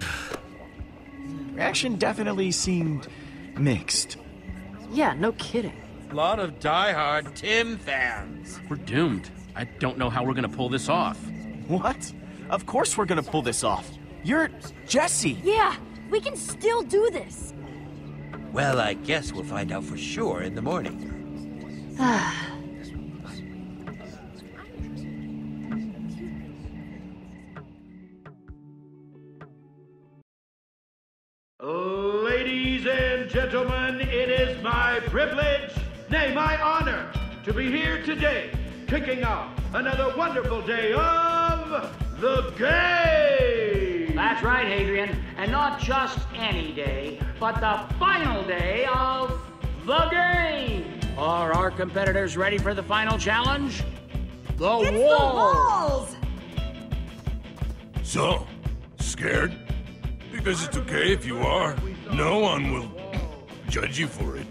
Reaction definitely seemed mixed. Yeah, no kidding. Lot of die-hard Tim fans. We're doomed. I don't know how we're gonna pull this off. What? Of course we're gonna pull this off. You're Jesse. Yeah, we can still do this. Well, I guess we'll find out for sure in the morning. My honor, to be here today, kicking off another wonderful day of the game. That's right, Hadrian. And not just any day, but the final day of the game. Are our competitors ready for the final challenge? The It's wall. the walls! So, scared? Because it's okay if you are. No one will judge you for it.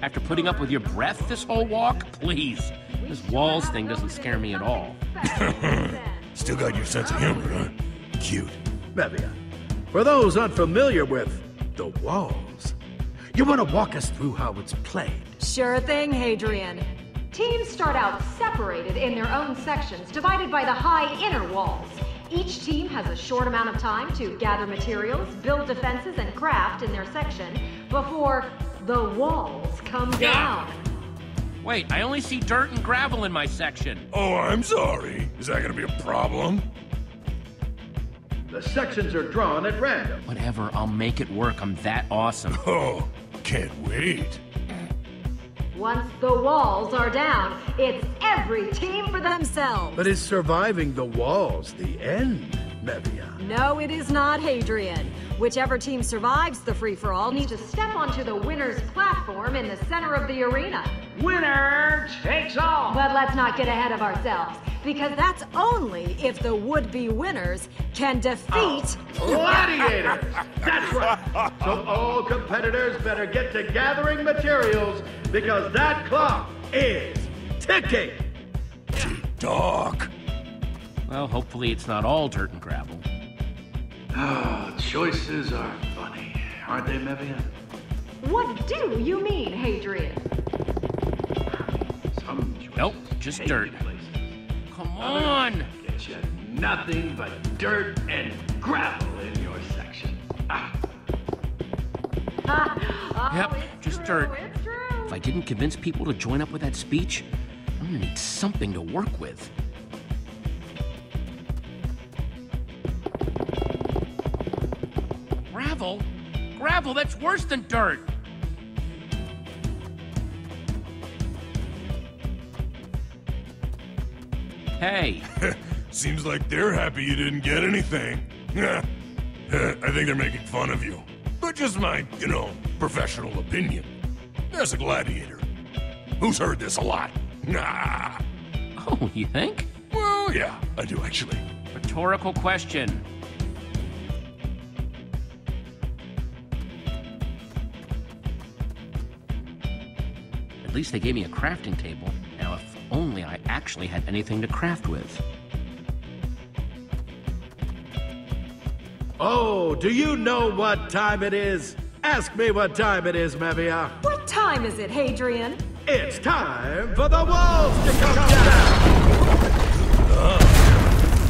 After putting up with your breath this whole walk, please. This walls thing doesn't scare me at all. Still got your sense of humor, huh? Cute. Mevia, for those unfamiliar with the walls, you want to walk us through how it's played? Sure thing, Hadrian. Teams start out separated in their own sections, divided by the high inner walls. Each team has a short amount of time to gather materials, build defenses, and craft in their section before the walls come down. Wait, I only see dirt and gravel in my section. Oh, I'm sorry. Is that gonna be a problem? The sections are drawn at random. Whatever, I'll make it work. I'm that awesome. Oh, can't wait. Once the walls are down, it's every team for themselves. But is surviving the walls the end, Mevia? No, it is not, Hadrian. Whichever team survives the free-for-all needs to step onto the winner's platform in the center of the arena. Winner takes all. But let's not get ahead of ourselves, because that's only if the would-be winners can defeat... Oh, gladiators! That's right. So all competitors better get to gathering materials because that clock is ticking. Doc. Well, hopefully it's not all dirt and gravel. Oh, choices are funny, aren't they, Mevia? What do you mean, Hadrian? Some Nope, just dirt. places. Come on! Get you nothing but dirt and gravel in your section. Ah, oh, Yep, it's just true, dirt. It's true. If I didn't convince people to join up with that speech, I'm gonna need something to work with. Gravel? Gravel, that's worse than dirt! Hey, Seems like they're happy you didn't get anything. I think they're making fun of you. But just my, you know, professional opinion. As a gladiator. Who's heard this a lot? Nah. oh, you think? Well, yeah, I do actually. Rhetorical question. At least they gave me a crafting table. Now, if only I actually had anything to craft with. Oh, do you know what time it is? Ask me what time it is, Mevia. What time is it, Hadrian? It's time for the walls to come down.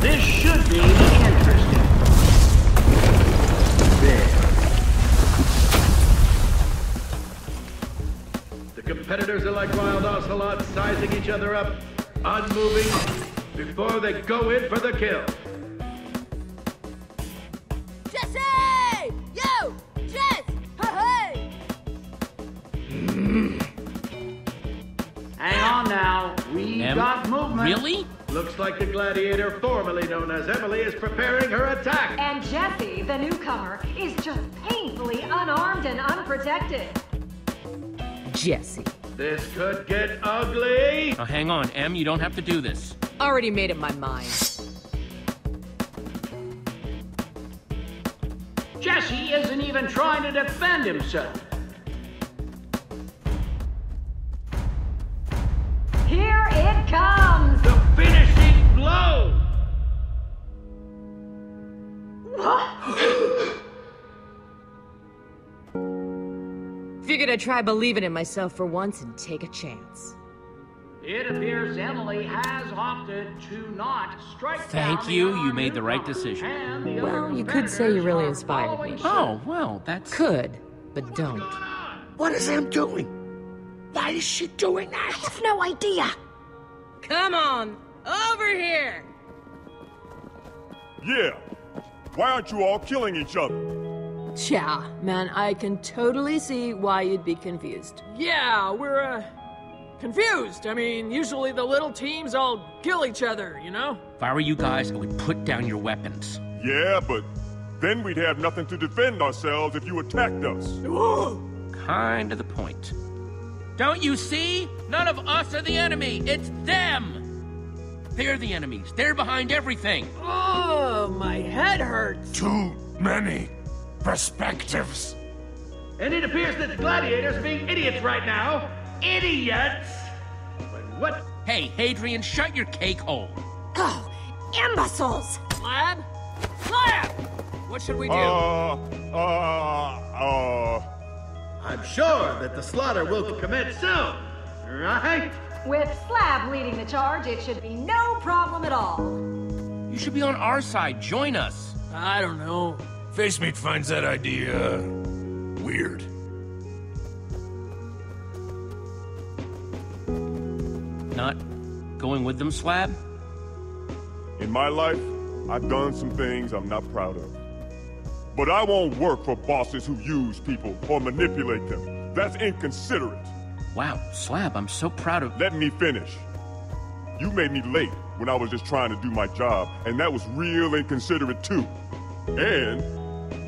This should be like wild ocelots sizing each other up, unmoving, before they go in for the kill. Jesse! Yo! Jess! Hey! Hang on now. We Em- got movement. Really? Looks like the gladiator formerly known as Emily is preparing her attack. And Jesse, the newcomer, is just painfully unarmed and unprotected. Jesse. This could get ugly. Now hang on, Em, you don't have to do this. Already made up my mind. Jesse isn't even trying to defend himself. Figured I'd try believing in myself for once and take a chance. It appears Emily has opted to not strike Thank down you, the you made the right decision. the Well, you could say you really inspired me. Oh, well, that's. Could, but don't. What is Em doing? Why is she doing that? I have no idea. Come on, over here! Yeah. Why aren't you all killing each other? Yeah, man, I can totally see why you'd be confused. Yeah, we're, uh, confused. I mean, usually the little teams all kill each other, you know? If I were you guys, I would put down your weapons. Yeah, but then we'd have nothing to defend ourselves if you attacked us. Kind of the point. Don't you see? None of us are the enemy. It's them. They're the enemies. They're behind everything. Oh, my head hurts. Too many perspectives. And it appears that the gladiators are being idiots right now. Idiots! But what? Hey, Hadrian, shut your cake hole. Oh, imbeciles! Slab? Slab! What should we do? Uh, uh, uh. I'm sure that the slaughter will commence soon, right? With Slab leading the charge, it should be no problem at all. You should be on our side. Join us. I don't know. Face Meat finds that idea weird. Not going with them, Slab? In my life, I've done some things I'm not proud of. But I won't work for bosses who use people or manipulate them. That's inconsiderate. Wow, Slab, I'm so proud of. Let me finish. You made me late when I was just trying to do my job, and that was real inconsiderate too. And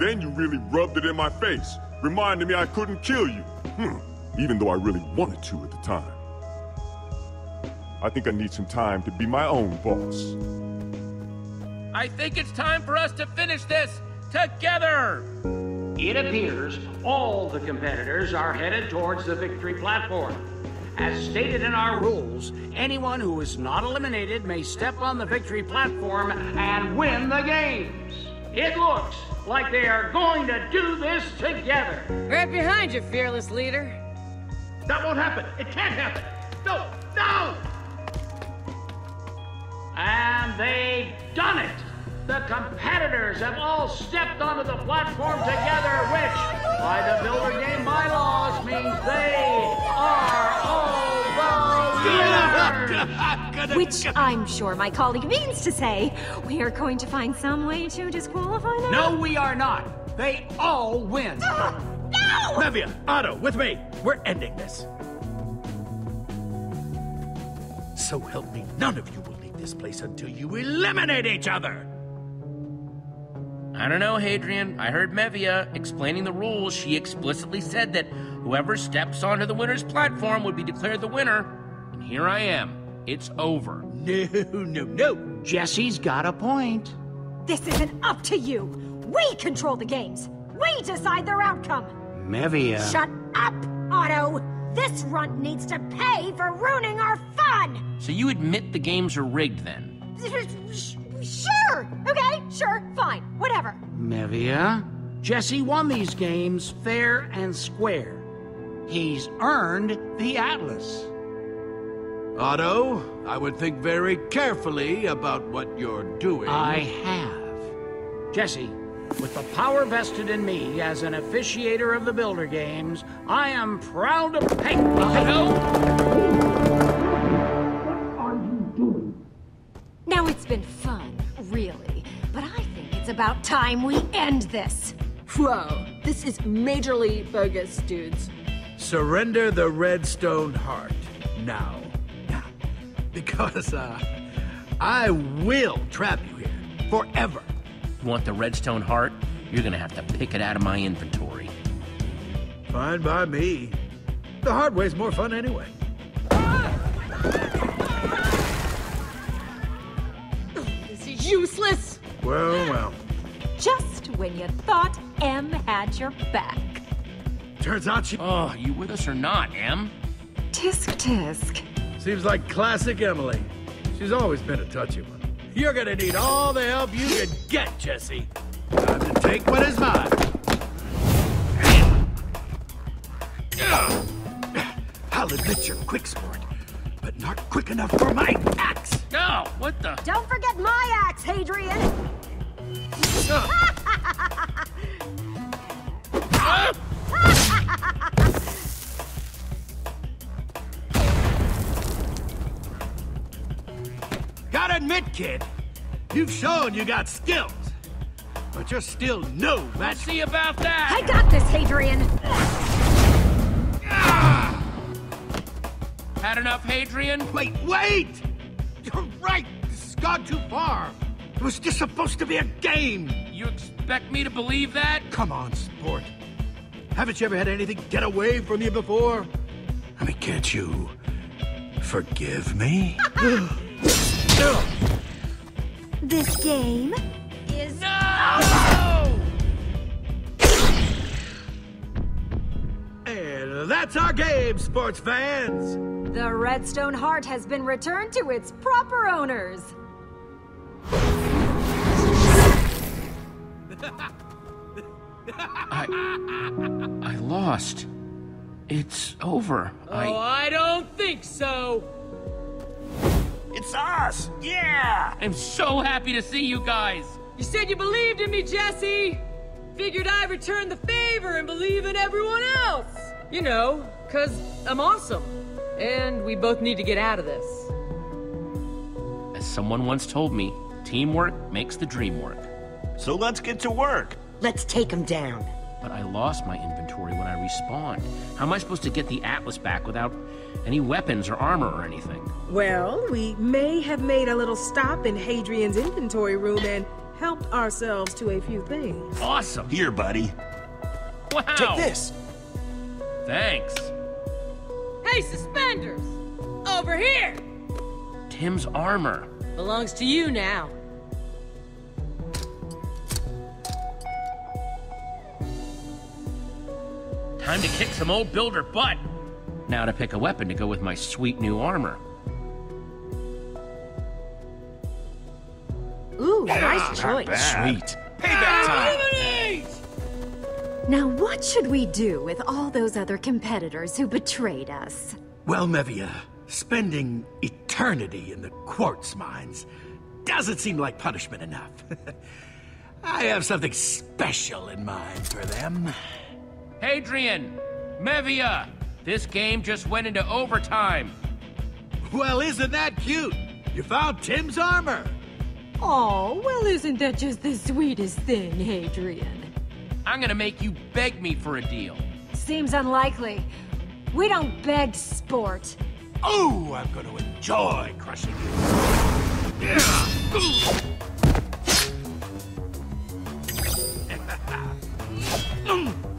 then you really rubbed it in my face, reminding me I couldn't kill you. Hmm. Even though I really wanted to at the time. I think I need some time to be my own boss. I think it's time for us to finish this together. It appears all the competitors are headed towards the victory platform. As stated in our rules, anyone who is not eliminated may step on the victory platform and win the games. It looks like they are going to do this together. Right behind you, fearless leader. That won't happen. It can't happen. No, no! And they've done it! The competitors have all stepped onto the platform together, which, by the Builder Game bylaws, means they are all! Which I'm sure my colleague means to say. We are going to find some way to disqualify them. No, we are not. They all win. No! Mevia, Otto, with me. We're ending this. So help me, none of you will leave this place until you eliminate each other. I don't know, Hadrian. I heard Mevia explaining the rules. She explicitly said that whoever steps onto the winner's platform would be declared the winner. And here I am. It's over. No, no, no. Jesse's got a point. This isn't up to you. We control the games. We decide their outcome. Mevia. Shut up, Otto. This runt needs to pay for ruining our fun. So you admit the games are rigged then? Sure. Okay, sure, fine, whatever. Mevia, Jesse won these games fair and square. He's earned the Atlas. Otto, I would think very carefully about what you're doing. I have. Jesse, With the power vested in me as an officiator of the Builder Games, I am proud to... Hey, Otto! What are you doing? Now it's been fun, really. But I think it's about time we end this. Whoa, this is majorly bogus, dudes. Surrender the Redstone Heart now. Now. Because, uh, I will trap you here forever. Want the redstone heart? You're gonna have to pick it out of my inventory. Fine by me. The hard way's more fun anyway. This is useless. Well, well. Just when you thought Em had your back. Turns out she. Oh, you with us or not, Em? Tisk tisk. Seems like classic Emily. She's always been a touchy one. You're gonna need all the help you can get, Jesse. Time to take what is mine. I'll admit you're quick sport, but not quick enough for my axe. No, what the? Don't forget my axe, Hadrian! Ah! Gotta admit, kid, you've shown you got skills, but you're still no match. See about that. I got this, Hadrian! Ah! Had enough, Hadrian? Wait, wait! You're right. This has gone too far. It was just supposed to be a game. You expect me to believe that? Come on, sport. Haven't you ever had anything get away from you before? I mean, can't you forgive me? This game is And that's our game, sports fans. The Redstone Heart has been returned to its proper owners. I. I lost. It's over. Oh, I don't think so. It's us! Yeah! I'm so happy to see you guys. You said you believed in me, Jesse. Figured I'd return the favor and believe in everyone else. You know, cause I'm awesome. And we both need to get out of this. As someone once told me, teamwork makes the dream work. So let's get to work. Let's take him down. But I lost my inventory when I respawned. How am I supposed to get the Atlas back without any weapons or armor or anything? Well, we may have made a little stop in Hadrian's inventory room and helped ourselves to a few things. Awesome. Here, buddy. Wow. Take this. Thanks. Hey, suspenders! Over here! Tim's armor. Belongs to you now. Time to kick some old builder butt. Now to pick a weapon to go with my sweet new armor. Ooh, nice choice. Sweet. Payback ah, time. Now, what should we do with all those other competitors who betrayed us? Well, Mevia, spending eternity in the quartz mines doesn't seem like punishment enough. I have something special in mind for them. Hadrian! Mevia! This game just went into overtime. Well, isn't that cute? You found Tim's armor. Oh, well, isn't that just the sweetest thing, Hadrian? I'm gonna make you beg me for a deal. Seems unlikely. We don't beg sport. Oh, I'm going to enjoy crushing you. Ah!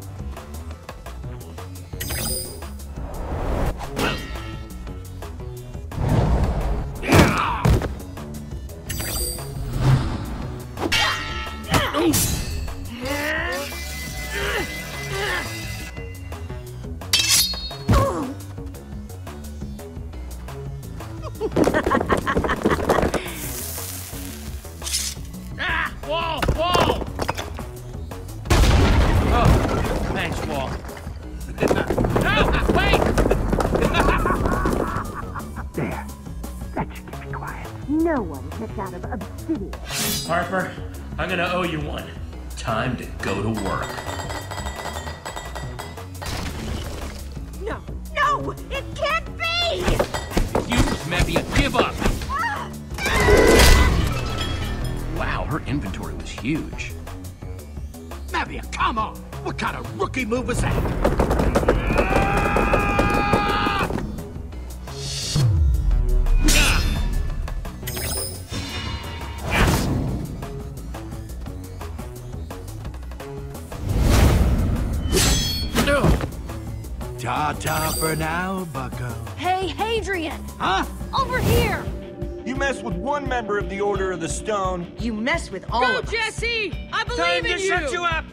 with all Go, of us. Jesse! I believe Time in to you! shut you up!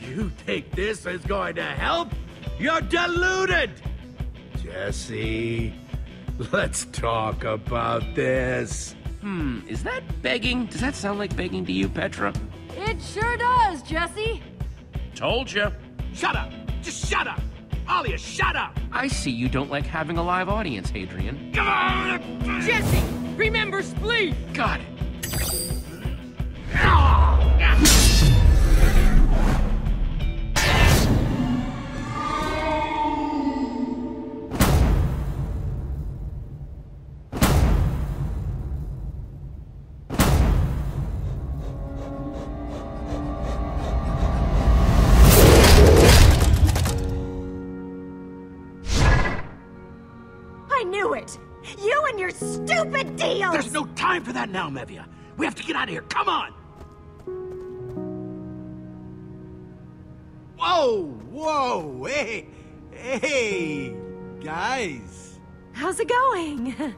You think this is going to help? You're deluded! Jesse, let's talk about this. Hmm, is that begging? Does that sound like begging to you, Petra? It sure does, Jesse! Told you. Shut up! Just shut up! All of you, shut up! I see you don't like having a live audience, Hadrian. Come on! Jesse! Remember Spleef! Got it. I knew it! You and your stupid deals! There's no time for that now, Mevia. We have to get out of here. Come on! Whoa! Whoa! Hey! Hey! Guys! How's it going?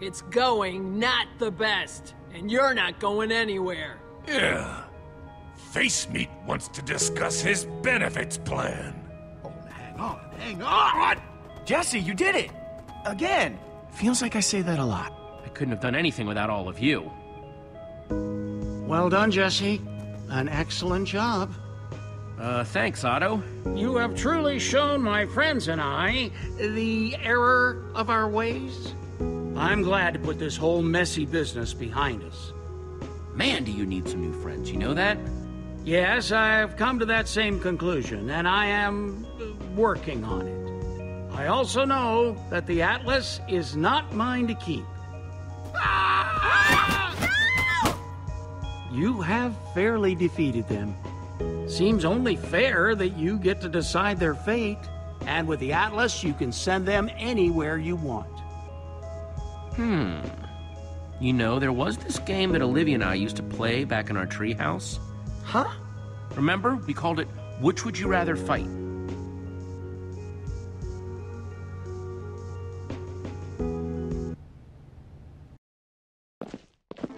It's going not the best, and you're not going anywhere. Yeah. Face Meat wants to discuss his benefits plan. Oh, hang on, hang on! Jesse, you did it! Again! Feels like I say that a lot. I couldn't have done anything without all of you. Well done, Jesse. An excellent job. Uh, thanks, Otto. You have truly shown my friends and I the error of our ways. I'm glad to put this whole messy business behind us. Man, do you need some new friends, you know that? Yes, I've come to that same conclusion, and I am uh, working on it. I also know that the Atlas is not mine to keep. You have fairly defeated them. Seems only fair that you get to decide their fate. And with the Atlas, you can send them anywhere you want. Hmm. You know, there was this game that Olivia and I used to play back in our treehouse. Huh? Remember? We called it Which Would You Rather Fight?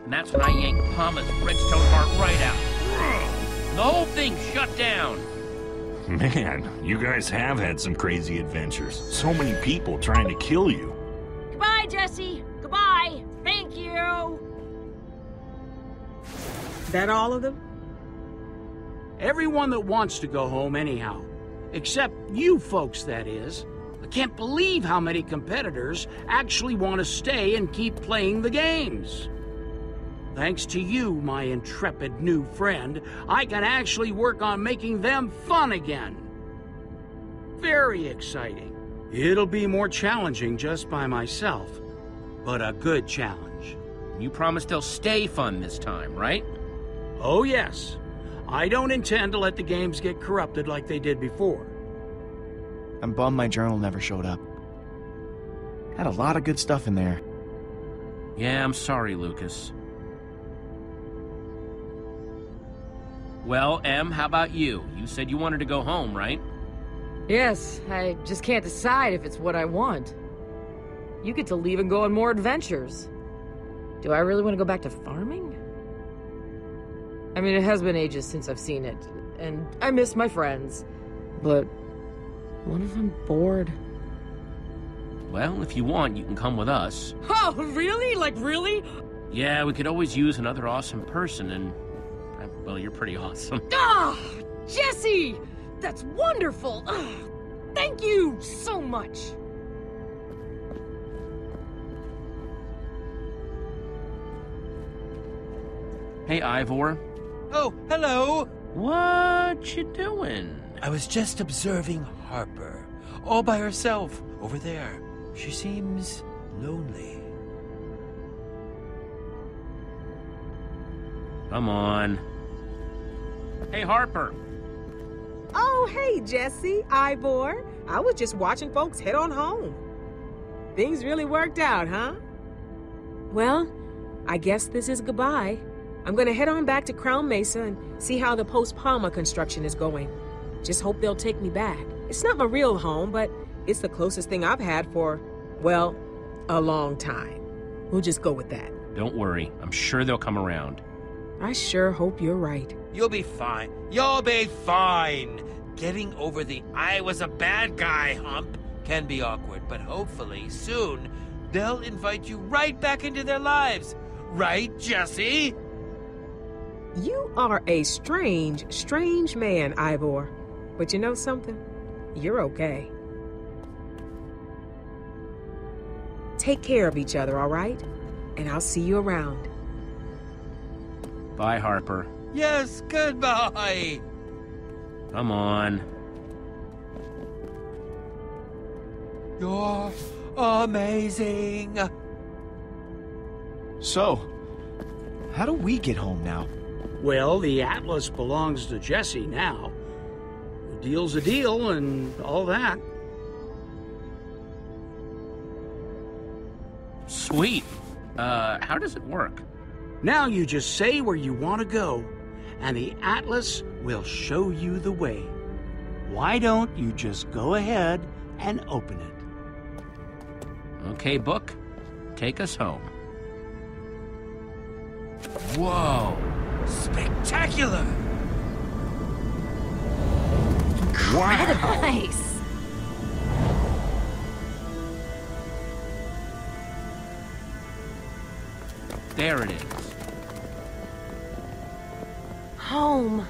And that's when I yanked PAMA's Redstone heart right out. The whole thing shut down. Man, you guys have had some crazy adventures. So many people trying to kill you. Goodbye, Jesse! Goodbye! Thank you! That all of them? Everyone that wants to go home, anyhow. Except you folks, that is. I can't believe how many competitors actually want to stay and keep playing the games. Thanks to you, my intrepid new friend, I can actually work on making them fun again. Very exciting. It'll be more challenging just by myself, but a good challenge. You promise they'll stay fun this time, right? Oh, yes. I don't intend to let the games get corrupted like they did before. I'm bummed my journal never showed up. Had a lot of good stuff in there. Yeah, I'm sorry, Lukas. Well, Em, how about you? You said you wanted to go home, right? Yes, I just can't decide if it's what I want. You get to leave and go on more adventures. Do I really want to go back to farming? I mean, it has been ages since I've seen it, and I miss my friends. But what if I'm bored? Well, if you want, you can come with us. Oh, really? Like, really? Yeah, we could always use another awesome person, and. Well, you're pretty awesome. Ah, Jesse! That's wonderful! Ah, thank you so much! Hey, Ivor. Oh, hello! What you doing? I was just observing Harper, all by herself, over there. She seems lonely. Come on. Hey, Harper. Oh, hey, Jesse, Ivor. I was just watching folks head on home. Things really worked out, huh? Well, I guess this is goodbye. I'm gonna head on back to Crown Mesa and see how the Post PAMA construction is going. Just hope they'll take me back. It's not my real home, but it's the closest thing I've had for, well, a long time. We'll just go with that. Don't worry. I'm sure they'll come around. I sure hope you're right. You'll be fine. You'll be fine. Getting over the I was a bad guy hump can be awkward, but hopefully soon they'll invite you right back into their lives. Right, Jesse? You are a strange, strange man, Ivor. But you know something? You're okay. Take care of each other, all right? And I'll see you around. Bye, Harper. Yes, goodbye. Come on. You're amazing. So, how do we get home now? Well, the Atlas belongs to Jesse now. The deal's a deal and all that. Sweet. Uh, how does it work? Now you just say where you want to go, and the Atlas will show you the way. Why don't you just go ahead and open it? Okay, book. Take us home. Whoa! Spectacular! Incredible. Nice. There it is. Home.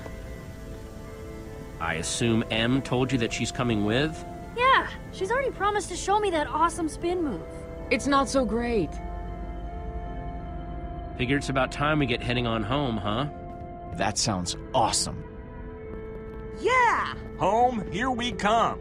I assume Em told you that she's coming with? Yeah, she's already promised to show me that awesome spin move. It's not so great. Figure it's about time we get heading on home, huh? That sounds awesome. Yeah! Home, here we come.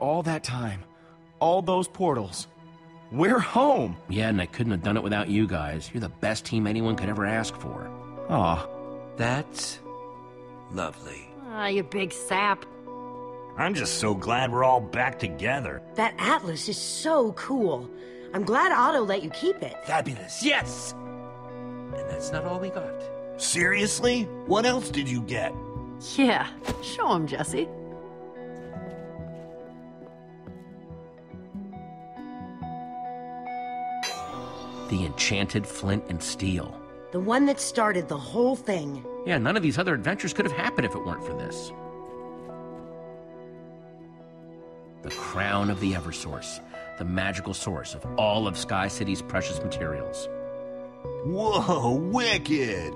All that time, all those portals, we're home! Yeah, and I couldn't have done it without you guys. You're the best team anyone could ever ask for. Aw. That's lovely. Ah, you big sap. I'm just so glad we're all back together. That atlas is so cool. I'm glad Otto let you keep it. Fabulous, yes! And that's not all we got. Seriously? What else did you get? Yeah, show him, Jesse. The enchanted flint and steel. The one that started the whole thing. Yeah, none of these other adventures could have happened if it weren't for this. The crown of the Eversource, the magical source of all of Sky City's precious materials. Whoa, wicked!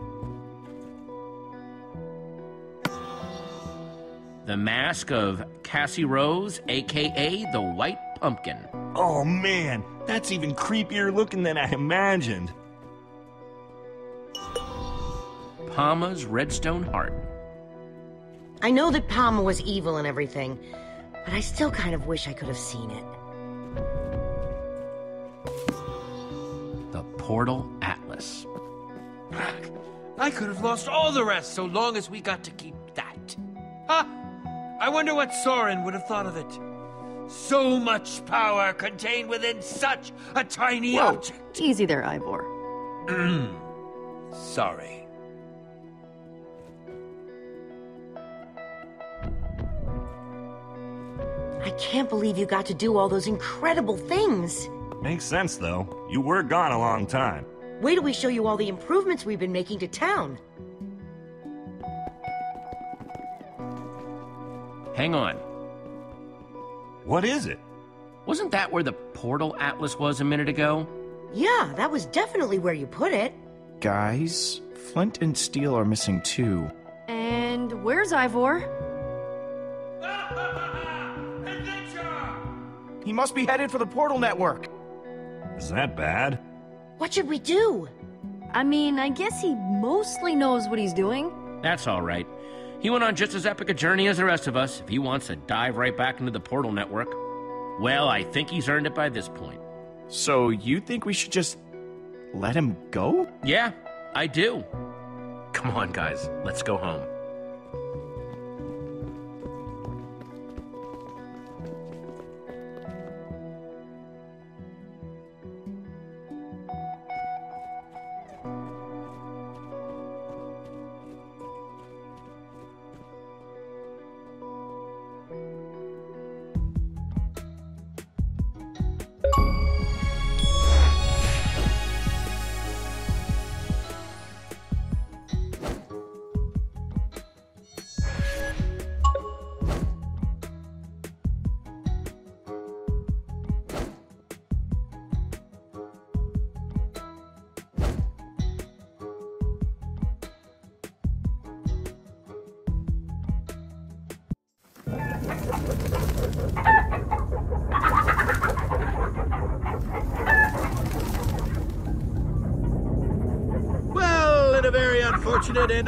The mask of Cassie Rose, aka the White Pumpkin. Oh man, that's even creepier looking than I imagined. PAMA's Redstone Heart. I know that Palma was evil and everything, but I still kind of wish I could have seen it. The Portal Atlas. I could have lost all the rest so long as we got to keep that. Ha! I wonder what Soren would have thought of it. So much power contained within such a tiny Whoa. object. Easy there, Ivor. Sorry. I can't believe you got to do all those incredible things. Makes sense, though. You were gone a long time. Wait till we show you all the improvements we've been making to town. Hang on. What is it? Wasn't that where the portal atlas was a minute ago? Yeah, that was definitely where you put it. Guys, Flint and Steel are missing too. And where's Ivor? He must be headed for the portal network. Is that bad? What should we do? I mean, I guess he mostly knows what he's doing. That's all right. He went on just as epic a journey as the rest of us. If he wants to dive right back into the portal network, well, I think he's earned it by this point. So you think we should just let him go? Yeah, I do. Come on, guys. Let's go home.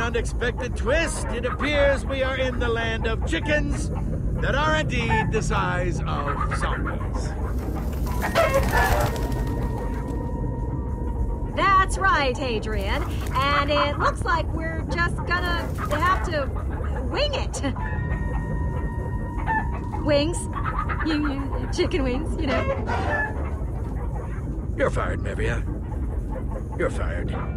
Unexpected twist, it appears we are in the land of chickens that are indeed the size of zombies. That's right, Hadrian. And it looks like we're just gonna have to wing it. Wings. You, you chicken wings, you know. You're fired, Mevia. You're fired.